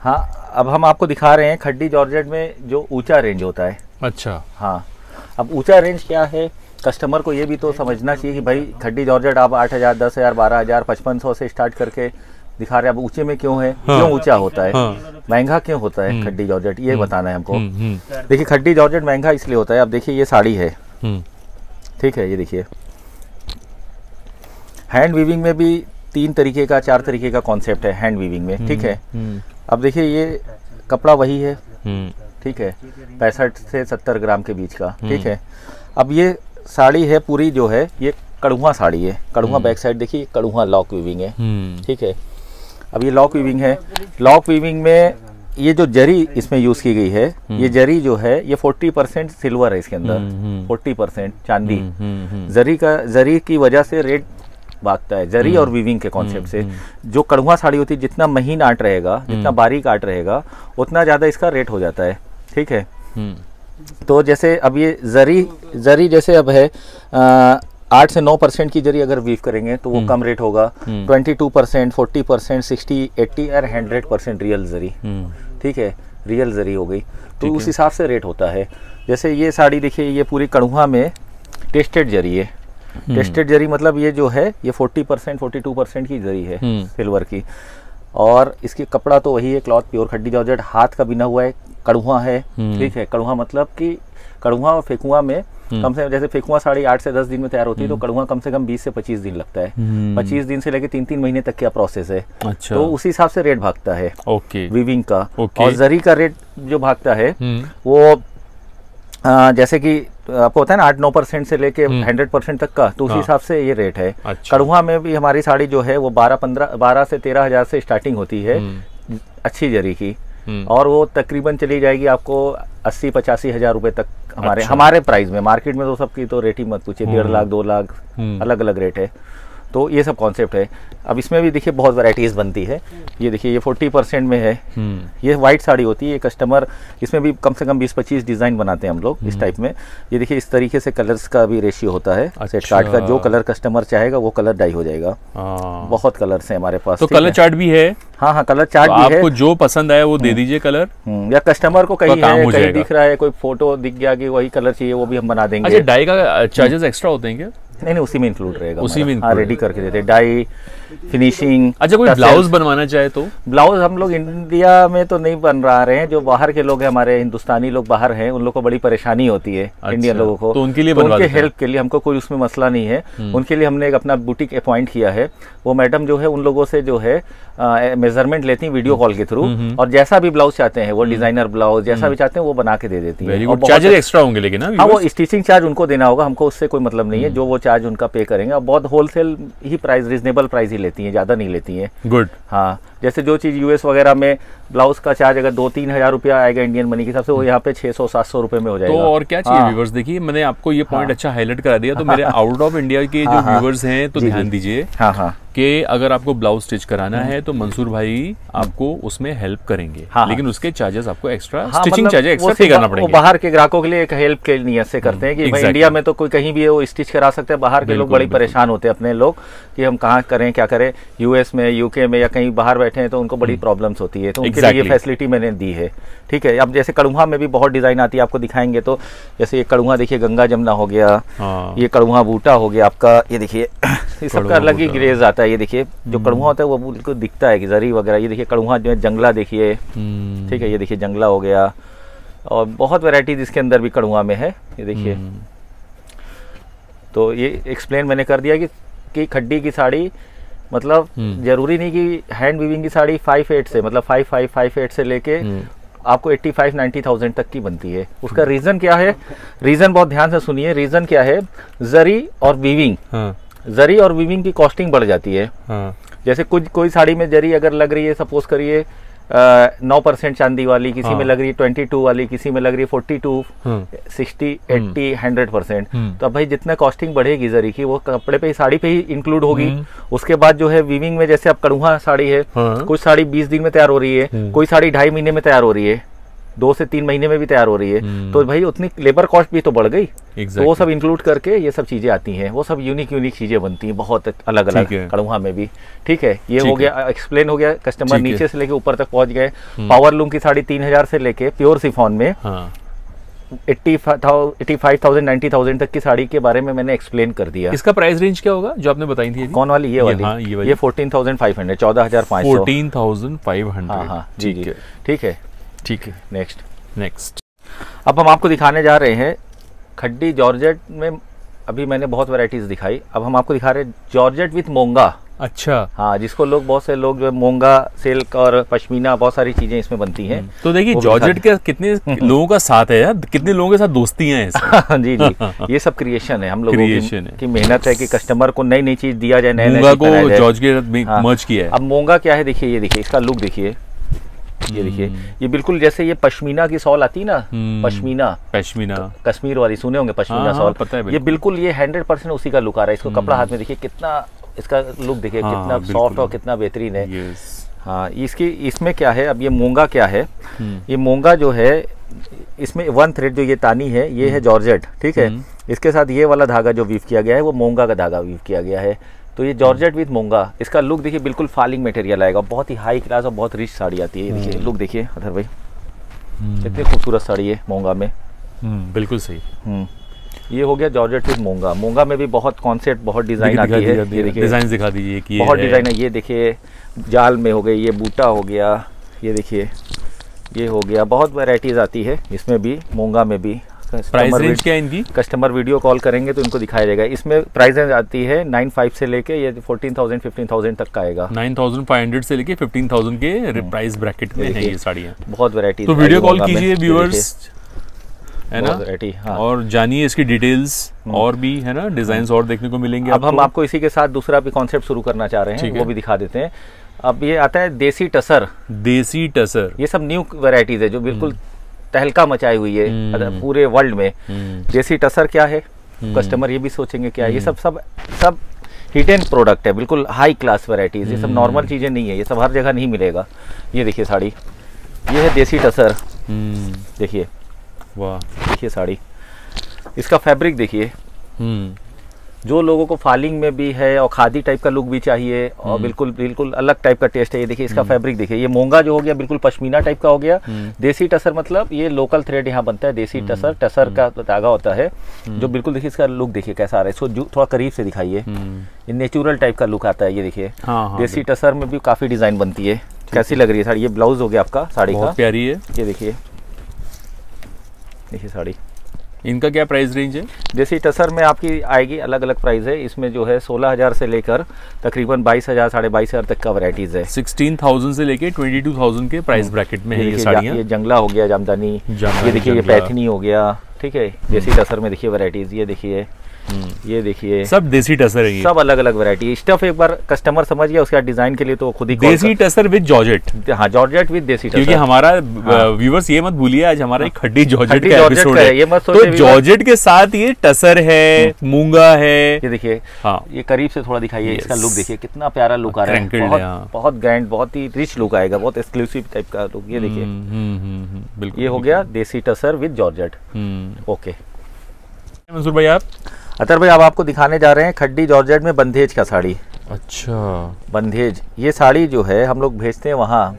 हाँ अब हम आपको दिखा रहे हैं खड्डी जॉर्जेट में जो ऊँचा रेंज होता है। अच्छा। हाँ अब ऊँचा रेंज क्या है? कस्टमर को ये भी तो समझना चाहिए कि भाई खड्डी जॉर्जेट आप आठ हज़ार दस हज़ार बारह हज़ार पचपन सौ से स्टार्ट करके दिखा रहे हैं अब ऊँचे में क्यों है? हाँ, क्यों ऊँचा होता है? हाँ, महँगा क्यों होता है? हम्म, खड्डी जॉर्जेट ये हम्म, बताना है हमको। हम्म, देखिए खड्डी जॉर्जेट महँगा इसलिए होता है। अब देखिए ये साड़ी है। ठीक है ये देखिए। हैंड वीविंग में भी तीन तरीके का चार तरीके का कॉन्सेप्ट है हैंड वीविंग में। ठीक है? अब देखिए ये कपड़ा वही है। ठीक है? पैंसठ से सत्तर ग्राम के बीच का। ठीक है? अब ये साड़ी है पूरी जो है ये कड़ुआ साड़ी है। कड़ुआ बैक साइड देखिए कड़ुआ लॉक वीविंग है। ठीक है? अब ये लॉक वीविंग है। लॉक वीविंग में ये जो जरी इसमें यूज़ की गई है हम्म। ये जरी जो है ये 40 परसेंट सिल्वर है इसके अंदर। 40 परसेंट चांदी। जरी का जरी की वजह से रेट भागता है जरी और वीविंग के कॉन्सेप्ट से। जो कड़ुआ साड़ी होती है जितना महीन आर्ट रहेगा जितना बारीक आर्ट रहेगा उतना ज़्यादा इसका रेट हो जाता है। ठीक है? तो जैसे अब ये जरी जरी जैसे अब है आठ से नौ परसेंट की ज़रिए अगर वीव करेंगे तो वो हम्म। कम रेट होगा। Twenty two percent forty percent sixty eighty और हंड्रेड परसेंट रियल जरी हम्म। ठीक है? रियल जरी हो गई। तो उस हिसाब से रेट होता है। जैसे ये साड़ी देखिए ये पूरी कड़ुआ में टेस्टेड जरी है। टेस्टेड हम्म। जरी मतलब ये जो है ये forty percent forty two percent की जरी है सिल्वर की। और इसकी कपड़ा तो वही है क्लॉथ प्योर खड्डी जॉर्जेट हाथ का बिना हुआ है कड़ुआ है। ठीक है? कड़ुआ मतलब कि कड़ुआ और फेकुआ में हम्म। कम से जैसे फेकुआ साड़ी आठ से दस दिन में तैयार होती है तो हम्म। कड़ुआ कम से कम बीस से पच्चीस दिन लगता है। हम्म। पच्चीस दिन से लेके तीन तीन महीने तक का प्रोसेस है? अच्छा। तो उसी हिसाब से रेट भागता है। ओके। विविंग का। ओके। और जरी का रेट जो भागता है वो आ, जैसे कि आपको होता है ना आठ नौ परसेंट से लेके हंड्रेड परसेंट तक का तो उसी हाँ। हिसाब से ये रेट है। अच्छा। कड़ुआ में भी हमारी साड़ी जो है वो बारह पंद्रह बारह से तेरह हज़ार से स्टार्टिंग होती है अच्छी जरी की। और वो तकरीबन चली जाएगी आपको अस्सी पचासी हज़ार रुपए तक हमारे अच्छा। हमारे प्राइस में मार्केट में तो सबकी तो रेट ही मत पूछिए डेढ़ हम्म। लाख दो लाख। अलग अलग रेट है तो ये सब कॉन्सेप्ट है। अब इसमें भी देखिए बहुत वैरायटीज बनती है। ये देखिए ये 40 परसेंट में है। हम्म। ये व्हाइट साड़ी होती है ये कस्टमर इसमें भी कम से कम 20-25 डिज़ाइन बनाते हैं हम लोग इस टाइप में। ये देखिए इस तरीके से कलर्स का भी रेशियो होता है। अच्छा। सेट कार्ड का जो कलर कस्टमर चाहेगा वो कलर डाई हो जाएगा। हाँ। बहुत कलर्स है हमारे पास तो कलर चार्ट भी है? हाँ हाँ कलर चार्ट तो भी है। आपको जो पसंद आया वो दे हम्म। दीजिए कलर हम्म, या कस्टमर को कहीं है कहीं दिख रहा है कोई फ़ोटो दिख गया कि वही कलर चाहिए वो भी हम बना देंगे। अच्छा डाई का चार्जेस एक्स्ट्रा होते हैं क्या? नहीं नहीं उसी में इंक्लूड रहेगा उसी में हाँ रेडी करके देते डाई फिनिशिंग अच्छा कोई ब्लाउज बनवाना चाहे तो? ब्लाउज हम लोग इंडिया में तो नहीं बन रहा रहे हैं। जो बाहर के लोग हैं हमारे हिंदुस्तानी लोग बाहर हैं उन लोग को बड़ी परेशानी होती है अच्छा, इंडियन लोगों को। तो उनके लिए तो उनके हेल्प के लिए हमको कोई उसमें मसला नहीं है। हम्म। उनके लिए हमने एक अपना बुटीक अपॉइंट किया है। वो मैडम जो है उन लोगों से जो है मेज़रमेंट लेती है वीडियो कॉल के थ्रू और जैसा भी ब्लाउज चाहते हैं वो डिज़ाइनर हम्म। ब्लाउज जैसा भी हम्म। चाहते हैं वो बना के दे देती है। चार्जेस एक्स्ट्रा होंगे लेकिन हाँ वो स्टिचिंग चार्ज उनको देना होगा हमको उससे कोई मतलब नहीं है। जो वो चार्ज उनका पे करेंगे। और बहुत होलसेल ही प्राइस रिजनेबल प्राइस ही लेती हैं ज़्यादा नहीं लेती हैं। गुड हाँ जैसे जो चीज़ यूएस वगैरह में ब्लाउज का चार्ज अगर दो तीन हज़ार रुपया आएगा इंडियन मनी के हिसाब से वो यहाँ पे छह सौ सात सौ रुपए में हो जाएगा। तो और क्या चाहिए व्यूवर्स हाँ। देखिए मैंने आपको ये पॉइंट हाँ। अच्छा हाईलाइट करा दिया तो मेरे आउट ऑफ़ इंडिया के जो व्यूवर्स हाँ, हैं तो ध्यान दीजिए। हाँ हाँ। कि अगर आपको ब्लाउज स्टिच कराना है तो मंसूर भाई आपको उसमें हेल्प करेंगे। हाँ, लेकिन उसके चार्जेस आपको एक्स्ट्रा हाँ, स्टिचिंग चार्जेस एक्स्ट्रा पे करना पड़ेगा। बाहर के ग्राहकों के लिए एक हेल्प के नियत से करते हैं कि भाई इंडिया में तो कोई कहीं भी वो स्टिच करा सकते हैं बाहर के लोग बड़ी परेशान होते हैं अपने लोग कि हम कहाँ करें क्या करें यूएस में यूके में या कहीं बाहर बैठे हैं तो उनको बड़ी प्रॉब्लम्स हम्म। होती है। तो उनके लिए ये फैसिलिटी मैंने दी है। ठीक है अब जैसे कड़ुहा में भी बहुत डिज़ाइन आती है आपको दिखाएँगे तो जैसे ये कड़ुहा देखिए गंगा जमुना हो गया हाँ। ये कड़ुहा बूटा हो गया आपका ये देखिए ये सबका अलग ही ग्रेज आता है। ये देखिए जो कड़ुआ होता है वो बिल्कुल दिखता है कि जरी वगैरह। ये देखिए कड़ुआ जो है जंगला देखिए। हम्म। ठीक है ये देखिए जंगला हो गया। और बहुत वेराइटीज इसके अंदर भी कड़ुआ में है। ये देखिए। हम्म। तो ये एक्सप्लेन मैंने कर दिया कि कि खड्डी की साड़ी मतलब हम्म। ज़रूरी नहीं कि हैंड वीविंग की साड़ी फाइव एट से मतलब फाइव फाइव फाइव एट से लेके आपको एट्टी फाइव नाइन्टी थाउज़ेंड तक की बनती है। उसका रीजन क्या है? रीजन बहुत ध्यान से सुनिए। रीजन क्या है? जरी और वीविंग हाँ। जरी और वीविंग की कॉस्टिंग बढ़ जाती है हाँ। जैसे कुछ कोई साड़ी में जरी अगर लग रही है सपोज़ करिए नौ परसेंट चांदी वाली किसी हाँ। में लग रही है ट्वेंटी टू वाली किसी में लग रही है forty two sixty eighty hundred percent तो अब भाई जितना कॉस्टिंग बढ़ेगी जरी की वो कपड़े पे ही साड़ी पे ही इंक्लूड होगी हम्म। उसके बाद जो है वीविंग में जैसे अब कड़ुहा साड़ी है हाँ। कुछ साड़ी बीस दिन में तैयार हो रही है हम्म। कोई साड़ी ढाई महीने में तैयार हो रही है दो से तीन महीने में भी तैयार हो रही है। हम्म। तो भाई उतनी लेबर कॉस्ट भी तो बढ़ गई। Exactly. तो वो सब इंक्लूड करके ये सब चीज़ें आती हैं। वो सब यूनिक यूनिक चीज़ें बनती हैं बहुत अलग अलग कड़ुहा में भी। ठीक है ये हो गया एक्सप्लेन हो गया कस्टमर नीचे से लेके ऊपर तक पहुँच गए। पावर लूम की साड़ी तीन हज़ार से लेके प्योर सिफोन में। हाँ। Eighty five thousand ninety thousand तक की साड़ी के बारे में मैंने एक्सप्लेन कर दिया। इसका प्राइस रेंज क्या होगा जो आपने बताई थी कौन वाली? ये वाली। हाँ, ये, ये फोर्टीन थाउज़ेंड फाइव हंड्रेड चौदह हज़ार पाँच फोर्टीन थाउज़ेंड फाइव हंड्रेड हाँ जी जी। ठीक है। ठीक है नेक्स्ट नेक्स्ट अब हम आपको दिखाने जा रहे हैं खड्डी जॉर्जेट में अभी मैंने बहुत वैरायटीज दिखाई। अब हम आपको दिखा रहे हैं जॉर्जेट विथ मोंगा। अच्छा। हाँ जिसको लोग बहुत से लोग जो है मोंगा सिल्क और पश्मीना बहुत सारी चीज़ें इसमें बनती हैं। हम्म, तो देखिए जॉर्जेट के कितने लोगों का साथ है यार? कितने लोगों के साथ दोस्ती है हाँ, जी जी। ये सब क्रिएशन है हम लोगों क्रिएशन की, की मेहनत है कि कस्टमर को नई नई चीज़ दिया जाए नए नए को जॉर्ज के मर्ज किया है। अब मोंगा क्या है? देखिए ये देखिए इसका लुक देखिए। ये देखिए हम्म। ये बिल्कुल जैसे ये पश्मीना की सॉल आती ना हम्म। पश्मीना। पश्मीना। कश्मीर वाली सुने होंगे पश्मीना हाँ, सॉल पता है ये बिल्कुल। ये हंड्रेड परसेंट उसी का लुक आ रहा है। इसको कपड़ा हम्म। हाथ में देखिए कितना इसका लुक देखिए हाँ, कितना सॉफ्ट और कितना बेहतरीन है। हाँ इसकी इसमें क्या है अब ये मोंगा क्या है? ये मोंगा जो है इसमें वन थ्रेड जो ये तानी है ये है जॉर्जेट ठीक है? इसके साथ ये वाला धागा जो वीव किया गया है वो मोंगा का धागा वीव किया गया है। तो ये जॉर्जेट विद मोंगा इसका लुक देखिए बिल्कुल फालिंग मटेरियल आएगा बहुत ही हाई क्लास और बहुत रिच साड़ी आती है देखिए लुक हम्म। देखिए अधर भाई। हम्म। कितनी खूबसूरत साड़ी है मोंगा में। हम्म, बिल्कुल सही। ये हो गया जॉर्जेट विद मोंगा। मोंगा में भी बहुत कॉन्सेप्ट बहुत डिज़ाइन आती है ये देखिए। डिज़ाइन दिखा दीजिए कि बहुत डिज़ाइन है ये देखिए जाल में हो गई ये बूटा हो गया ये देखिए ये हो गया बहुत वैरायटीज आती है इसमें भी मोंगा में भी। प्राइस रेंज क्या है इनकी? कस्टमर वीडियो कॉल करेंगे तो इनको दिखाया जाएगा। इसमें प्राइस रेंज आती है नाइन फाइव से लेके ये फोर्टीन थाउज़ेंड फिफ्टीन थाउज़ेंड तक का आएगा। नाइन थाउज़ेंड फाइव हंड्रेड से लेके फिफ्टीन थाउज़ेंड के प्राइस हम्म। ब्रैकेट में है ये साड़ियाँ। बहुत वेरायटी तो वीडियो कॉल कीजिए व्यूअर्स है ना? हाँ। और जानिए इसकी डिटेल्स हम्म। और भी है ना? डिज़ाइन और देखने को मिलेंगे अब हम आपको। इसी के साथ दूसरा भी कॉन्सेप्ट शुरू करना चाह रहे हैं वो भी दिखा देते हैं। अब ये आता है देसी टसर। देसी टसर। ये सब न्यू वेराइटीज है जो बिल्कुल हम्म। तहलका मचाई हुई है हम्म। पूरे वर्ल्ड में। हम्म। देसी टसर क्या है? कस्टमर हम्म। ये भी सोचेंगे क्या ये सब सब सब हिडन प्रोडक्ट है बिल्कुल हाई क्लास वेराइटीज ये सब नॉर्मल चीज़ें नहीं है ये सब हर जगह नहीं मिलेगा। ये देखिए साड़ी ये है देसी टसर देखिए। वाह। देखिए साड़ी। इसका फैब्रिक देखिए। जो लोगों को फालिंग में भी है और खादी टाइप का लुक भी चाहिए और हम्म। बिल्कुल बिल्कुल अलग टाइप का टेस्ट है। ये देखिए इसका फैब्रिक हम्म। देखिए ये मोंगा जो हो गया बिल्कुल पश्मीना टाइप का हो गया। हम्म। देसी टसर मतलब ये लोकल थ्रेड यहाँ बनता है देसी टसर टसर का धागा होता है जो बिल्कुल देखिए इसका लुक देखिए कैसा आ रहा है। इसको थोड़ा करीब से दिखाइए। ये नेचुरल टाइप का लुक आता है ये देखिए। हाँ, हाँ, देसी टसर में भी काफ़ी डिज़ाइन बनती है। कैसी लग रही है साड़ी? ये ब्लाउज हो गया आपका साड़ी का। प्यारी है। ये देखिए। देखिए साड़ी। इनका क्या प्राइस रेंज है? जैसे टसर में आपकी आएगी अलग अलग प्राइस है। इसमें जो है सोलह हज़ार से लेकर तकरीबन बाईस हज़ार साढ़े बाईस हज़ार तक का वराइटीज़ है। सिक्सटीन थाउज़ेंड से लेकर ट्वेंटी टू थाउज़ेंड के प्राइस ब्रैकेट में है ये साड़ियाँ। ये जंगला हो गया जामदानी। ये देखिए ये पैथनी हो गया ठीक है? जैसी टसर में देखिए वराइटीज़ ये देखिए। ये देखिए। सब देसी टसर है सब अलग अलग वैरायटी स्टफ़ एक बार कस्टमर समझ गया उसका डिज़ाइन के लिए तो खुद ही देसी टसर विद जॉर्जेट हाँ जॉर्जेट विद देसी क्योंकि हमारा व्यूवर्स हाँ। ये मत भूलिए आज हमारा एक खड्डी जॉर्जेट का एपिसोड है। ये मत तो जॉर्जेट के साथ ये टसर है हम्म। मूँगा है। ये देखिए हाँ। ये करीब से थोड़ा दिखाइए इसका लुक देखिए कितना प्यारा लुक आ रहा है। बहुत ग्रैंड बहुत ही रिच लुक आएगा बहुत एक्सक्लूसिव टाइप का लुक ये देखिए। हम्म, बिल्कुल ये हो गया देसी tussar with georgette okay Mansoor भाई आप? अतर भाई अब आपको दिखाने जा रहे हैं खड्डी जॉर्जेट में बंधेज का साड़ी। अच्छा। बंधेज। ये साड़ी जो है हम लोग भेजते हैं वहाँ।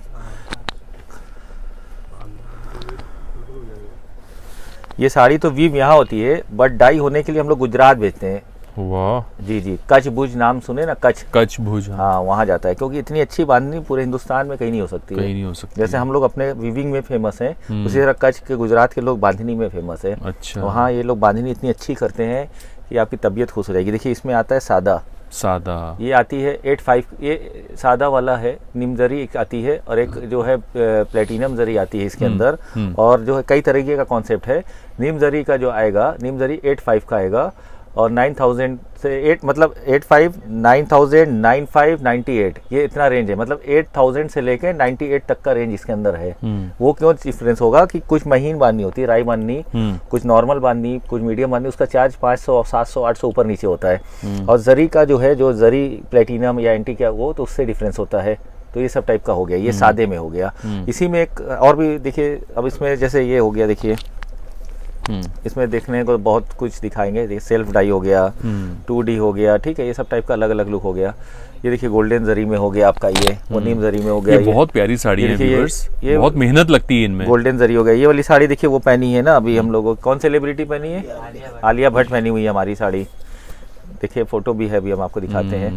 ये साड़ी तो वीव यहाँ होती है बट डाई होने के लिए हम लोग गुजरात भेजते हैं। वाह। जी जी। कच्छ भुज नाम सुने ना? कच्छ। कच्छ भुज हाँ, हाँ वहाँ जाता है क्योंकि इतनी अच्छी बांधनी पूरे हिंदुस्तान में कहीं नहीं हो सकती कहीं नहीं हो सकती जैसे हम लोग अपने वीविंग में फ़ेमस हैं हम्म। उसी तरह कच्छ के गुजरात के लोग बांधनी में फ़ेमस है। अच्छा। वहाँ ये लोग बांधनी इतनी अच्छी करते हैं कि आपकी तबीयत खुश हो जाएगी। देखिए इसमें आता है सादा। सादा। ये आती है एट फाइव ये सादा वाला है निम जरी एक आती है और एक जो है प्लेटिनम जरी आती है इसके हम्म, अंदर। हम्म। और जो है कई तरीके का कॉन्सेप्ट है। निम जरी का जो आएगा निम जरी एट फाइव का आएगा। और नाइन थाउज़ेंड से एट मतलब eight five nine thousand nine five ninety eight ये इतना रेंज है मतलब एट थाउज़ेंड से लेके नाइन्टी एट तक का रेंज इसके अंदर है हम्म। वो क्यों डिफरेंस होगा कि कुछ महीन बांधनी होती है राई बांधनी हम्म। कुछ नॉर्मल बांधनी कुछ मीडियम बांधनी उसका चार्ज पाँच सौ सात सौ आठ सौ ऊपर नीचे होता है हम्म। और जरी का जो है जो जरी प्लेटिनम या एंटी क्या वो तो उससे डिफरेंस होता है तो ये सब टाइप का हो गया ये सादे में हो गया इसी में एक और भी देखिए अब इसमें जैसे ये हो गया देखिए। इसमें देखने को बहुत कुछ दिखाएँगे। सेल्फ डाई हो गया टू डी हो गया ठीक है ये सब टाइप का अलग अलग लुक हो गया। ये देखिए गोल्डन जरी में हो गया आपका ये मुनीम जरी में हो गया ये, ये। बहुत प्यारी साड़ी है ये, ये बहुत मेहनत लगती है इनमें। गोल्डन जरी हो गया। ये वाली साड़ी देखिए वो पहनी है ना अभी हम लोगों कौन सेलिब्रिटी पहनी है? आलिया भट्ट पहनी हुई है हमारी साड़ी। देखिए फ़ोटो भी है अभी हम आपको दिखाते हैं।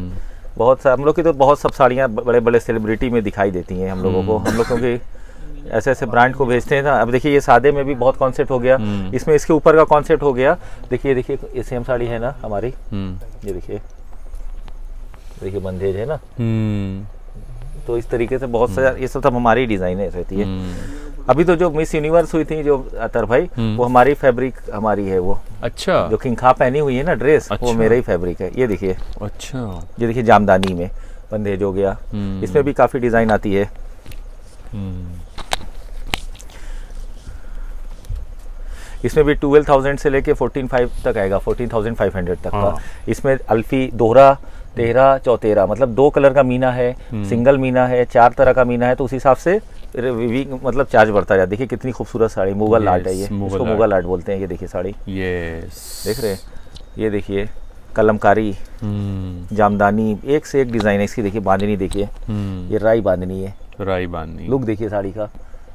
बहुत बहुत हम लोग की तो बहुत सब साड़ियाँ बड़े बड़े सेलिब्रिटी में दिखाई देती हैं हम लोगों को। हम्म। हम लोग क्योंकि ऐसे ऐसे ब्रांड को भेजते हैं ना अब देखिए ये सादे में भी बहुत कॉन्सेप्ट हो गया। हम्म। इसमें इसके ऊपर का कॉन्सेप्ट हो गया। देखिए देखिए ये सेम साड़ी है ना हमारी। हम्म। ये देखिए। देखिए बंदेज है ना? हम्म। तो इस तरीके से बहुत सारा ये सब सब हमारी डिज़ाइन रहती है। अभी तो जो मिस यूनिवर्स हुई थी जो अतर भाई वो हमारी फैब्रिक हमारी है वो। अच्छा। जो खिंखा पहनी हुई है ना ड्रेस अच्छा। वो मेरा ही फैब्रिक है। ये देखिए। अच्छा। ये देखिए जामदानी में। बंदेज हो गया। इसमें भी काफ़ी डिज़ाइन आती है। इसमें भी ट्वेल्व थाउज़ेंड से लेके फोर्टीन फाइव तक आएगा फोर्टीन थाउज़ेंड फाइव हंड्रेड तक हाँ। का इसमें अल्फी दोहरा तेरह चौतेरा मतलब दो कलर का मीना है सिंगल हम्म। मीना है चार तरह का मीना है तो उस हिसाब से मतलब चार्ज बढ़ता जाता देखिए कितनी खूबसूरत साड़ी मुगल आर्ट है ये। इसको मुगल आर्ट बोलते हैं ये देखिए साड़ी। ये देख रहे हैं? ये देखिए कलमकारी हम्म। जामदानी एक से एक डिज़ाइन है। इसकी देखिए बांधनी देखिए। हम्म। ये राई बांधनी है। राई बांधनी। लुक देखिए साड़ी का।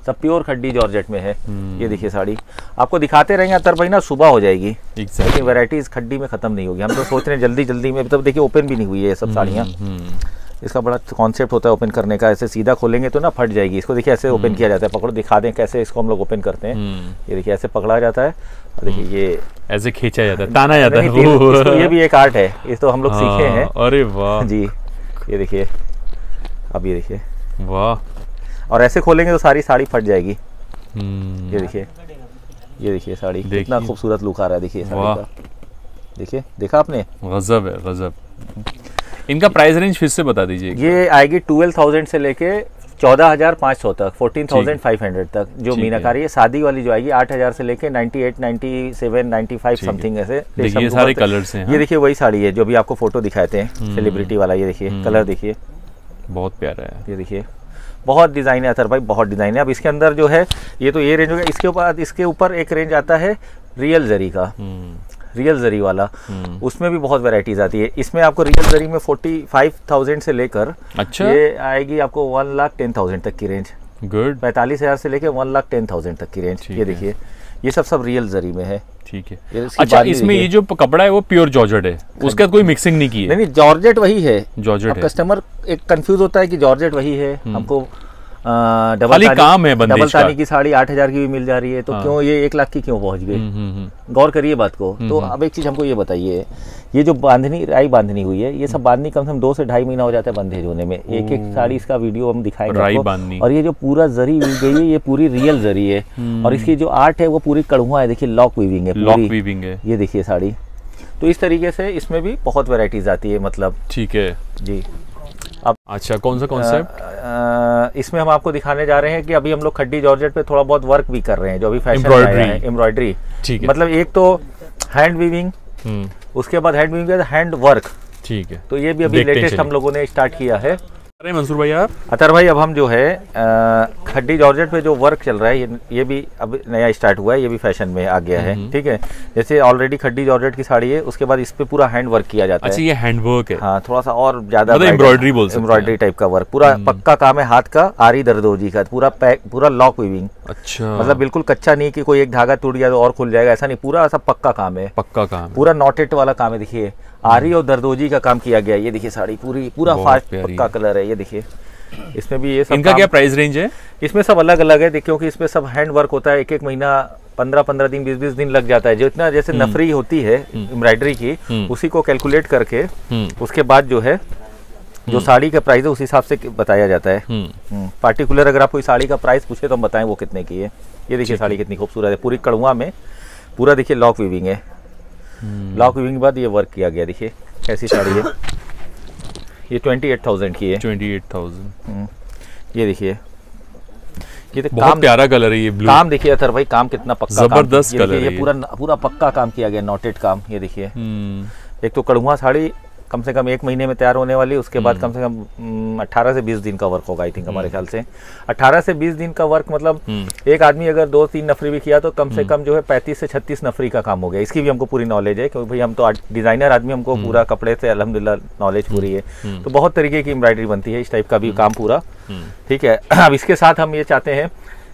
सब प्योर खड्डी जॉर्जेट में है। हम्म। ये देखिए साड़ी। आपको दिखाते रहेंगे अतर भाई ना सुबह हो जाएगी। लेकिन वेराइटीज खड्डी में खत्म नहीं होगी। हम तो सोच रहे हैं जल्दी जल्दी में तब देखिए ओपन भी नहीं हुई है ये सब हम्म, साड़ियाँ। हम्म। इसका बड़ा कॉन्सेप्ट होता है ओपन करने का। ऐसे सीधा खोलेंगे तो ना फट जाएगी। इसको देखिए ऐसे ओपन किया जाता है। पकड़ो दिखा दें कैसे इसको हम लोग ओपन करते हैं। ये देखिए ऐसे पकड़ा जाता है। और देखिए ये ऐसे खींचा जाता है ताना जाता है। ये भी एक आर्ट है। ये तो हम लोग सीखे हैं हाँ, अरे वाह। जी ये देखिए। अब ये देखिए। वाह। और ऐसे खोलेंगे तो सारी साड़ी फट जाएगी। हम्म। ये देखिए ये देखिए साड़ी कितना खूबसूरत लुक आ रहा है देखिए देखिए देखा आपने? गजब है गजब। इनका प्राइस रेंज फिर से बता दीजिए ये आएगी ट्वेल्व थाउज़ेंड से लेके चौदह हज़ार पाँच सौ तक फोर्टीन थाउज़ेंड फाइव हंड्रेड तक जो मीनाकारी है। शादी वाली जो आएगी आठ हज़ार से लेके ninety eight ninety seven ninety five something ऐसे ये सारे कलर्स हैं ये देखिए वही साड़ी है जो भी आपको फ़ोटो दिखाते हैं सेलिब्रिटी हम्म। वाला ये देखिए कलर हम्म। देखिए। बहुत प्यारा है। ये देखिए। बहुत डिज़ाइन है अतर भाई बहुत डिज़ाइन है। अब इसके अंदर जो है ये तो ये रेंज हो गया। इसके ऊपर इसके ऊपर एक रेंज आता है रियल जरी का। रियल हम्म। जरी वाला। हम्म। उसमें भी बहुत वेराइटीज आती है। इसमें आपको रियल जरी में फोर्टी फाइव थाउज़ेंड से लेकर अच्छा। ये आएगी आपको वन लाख टेन थाउज़ेंड तक की रेंज गुड पैंतालीस हज़ार से लेकर वन लाख टेन थाउज़ेंड तक की रेंज ये देखिए। ये सब सब रियल जरी में है। ठीक है। अच्छा इसमें ये जो कपड़ा है वो प्योर जॉर्जेट है। उसका कोई मिक्सिंग नहीं की है। नहीं जॉर्जेट वही है। जॉर्जेट कस्टमर एक कंफ्यूज होता है कि जॉर्जेट वही है। हम्म। हमको डबल काम है डबल तानी की। साड़ी आठ हज़ार की भी मिल जा रही है तो हाँ। क्यों ये एक लाख की क्यों पहुँच गई? हम्म, हम्म, हम्म। गौर करिए बात को। तो अब एक चीज़ हमको ये बताइए ये जो बांधनी राई बांधनी हुई है ये सब बांधनी कम से कम दो से ढाई महीना हो जाता है बंधेज होने में। एक एक साड़ी इसका वीडियो हम दिखाएँगे और ये जो पूरा जरी मिल गई है ये पूरी रियल जरी है। और इसकी जो आर्ट है वो पूरी कड़ुआ है देखिए लॉक वीविंग है लॉक वीविंग है। ये देखिए साड़ी। तो इस तरीके से इसमें भी बहुत वेराइटीज आती है मतलब। ठीक है। जी। अब अच्छा कौन सा कॉन्सेप्ट इसमें हम आपको दिखाने जा रहे हैं कि अभी हम लोग खड्डी जॉर्जेट पे थोड़ा बहुत वर्क भी कर रहे हैं जो अभी फ़ैशन है एम्ब्रॉयडरी ठीक है। मतलब एक तो हैंड वीविंग हम्म। उसके बाद हैंड वीविंग हैंड वर्क ठीक है। तो ये भी अभी लेटेस्ट हम लोगों ने स्टार्ट किया है। अरे मंसूर भाई आप? अतर भाई अब हम जो है खड्डी जॉर्जेट पे जो वर्क चल रहा है ये ये भी अब नया स्टार्ट हुआ है ये भी फ़ैशन में आ गया है हम्म। ठीक है? जैसे ऑलरेडी खड्डी जॉर्जेट की साड़ी है उसके बाद इस पे पूरा हैंड वर्क किया जाता अच्छा, है। ये हैंड वर्क है। हाँ थोड़ा सा और ज़्यादा एम्ब्रॉयडरी बोल एम्ब्रॉयडरी टाइप का वर्क पूरा हम्म। पक्का काम है हाथ का आरी दर्दोजी का पूरा पैक पूरा लॉक वीविंग अच्छा। मतलब बिल्कुल कच्चा नहीं की कोई एक धागा टूट गया तो और खुल जाएगा ऐसा नहीं पूरा ऐसा पक्का काम है। पक्का काम पूरा नॉटेट वाला काम है देखिए आरी और दर्दोजी का काम किया गया ये देखिए साड़ी पूरी पूरा फास्ट पक्का कलर है ये देखिए। इसमें भी ये सब इनका क्या प्राइस रेंज है? इसमें सब अलग अलग है क्योंकि इसमें सब हैंड वर्क होता है एक एक महीना पंद्रह पंद्रह दिन बीस बीस दिन लग जाता है। जो इतना जैसे हम्म। नफरी होती है एम्ब्रॉयडरी हम्म। की हम्म। उसी को कैलकुलेट करके उसके बाद जो है जो साड़ी का प्राइस है उस हिसाब से बताया जाता है। पार्टिकुलर अगर आप कोई साड़ी का प्राइस पूछे तो हम बताएँ वो कितने की है। ये देखिए साड़ी कितनी खूबसूरत है पूरी कड़ुआ में पूरा देखिए लॉक वीविंग है। लॉक वीविंग के बाद ये वर्क किया गया देखिए कैसी साड़ी है। ये ट्वेंटी एट थाउज़ेंड की है। ट्वेंटी एट थाउज़ेंड ये देखिए। ये तो काम प्यारा कलर है ये ब्लू काम देखिए अथर भाई काम कितना पक्का ज़बरदस्त कलर है ये। पूरा पूरा पक्का काम किया गया नॉटेड काम ये देखिए। हम्म। एक तो कड़ुआ साड़ी कम से कम एक महीने में तैयार होने वाली उसके बाद हम्म। कम से कम अट्ठारह से बीस दिन का वर्क होगा आई थिंक हमारे ख्याल से। अट्ठारह से बीस दिन का वर्क मतलब हम्म। एक आदमी अगर दो तीन नफरी भी किया तो कम से कम जो है पैंतीस से छत्तीस नफरी का काम हो गया। इसकी भी हमको पूरी नॉलेज है क्योंकि भाई हम तो डिज़ाइनर आदमी हमको पूरा कपड़े से अलहमदिल्ला नॉलेज पूरी है। तो बहुत तरीके की एम्ब्रॉयडरी बनती है इस टाइप का भी काम पूरा। ठीक है। अब इसके साथ हम ये चाहते हैं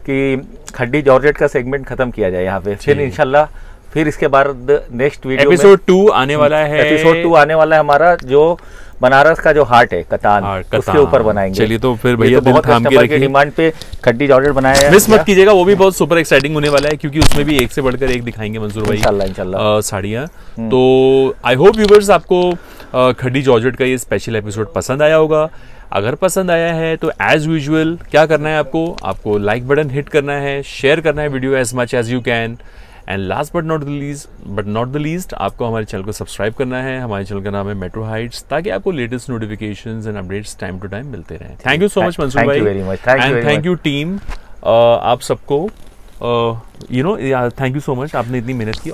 कि खड्डी जॉर्जेट का सेगमेंट खत्म किया जाए यहाँ पे। फिर इनशाला फिर इसके बाद नेक्स्ट वीडियो एपिसोड टू आने वाला है। एपिसोड टू आने वाला है हमारा जो बनारस का जो हार्ट है कतान, उसके ऊपर बनाएँगे। चलिए तो फिर भैया तो बहुत थाम के डिमांड पे खड्डी जॉर्जेट बनाया है। मिस मत कीजिएगा वो भी बहुत सुपर एक्साइटिंग होने वाला है क्योंकि उसमें भी एक से बढ़कर एक दिखाएँगे मंसूर भाई इंशाल्लाह इंशाल्लाह। साड़ियाँ। हम्म। तो आई होप व्यूवर्स आपको खड्डी जॉर्जेट का ये स्पेशल एपिसोड पसंद आया होगा। अगर पसंद आया है तो एज यूजल क्या करना है आपको? आपको लाइक बटन हिट करना है शेयर करना है video as much as you can and last but not the least but not the least आपको हमारे चैनल को सब्सक्राइब करना है। हमारे चैनल का नाम है मेट्रो हाइट्स ताकि आपको latest notification and updates time to time मिलते रहे। Thank you so much Mansoor भाई। एंड थैंक यू टीम आप सबको you know thank you so much आपने इतनी मेहनत की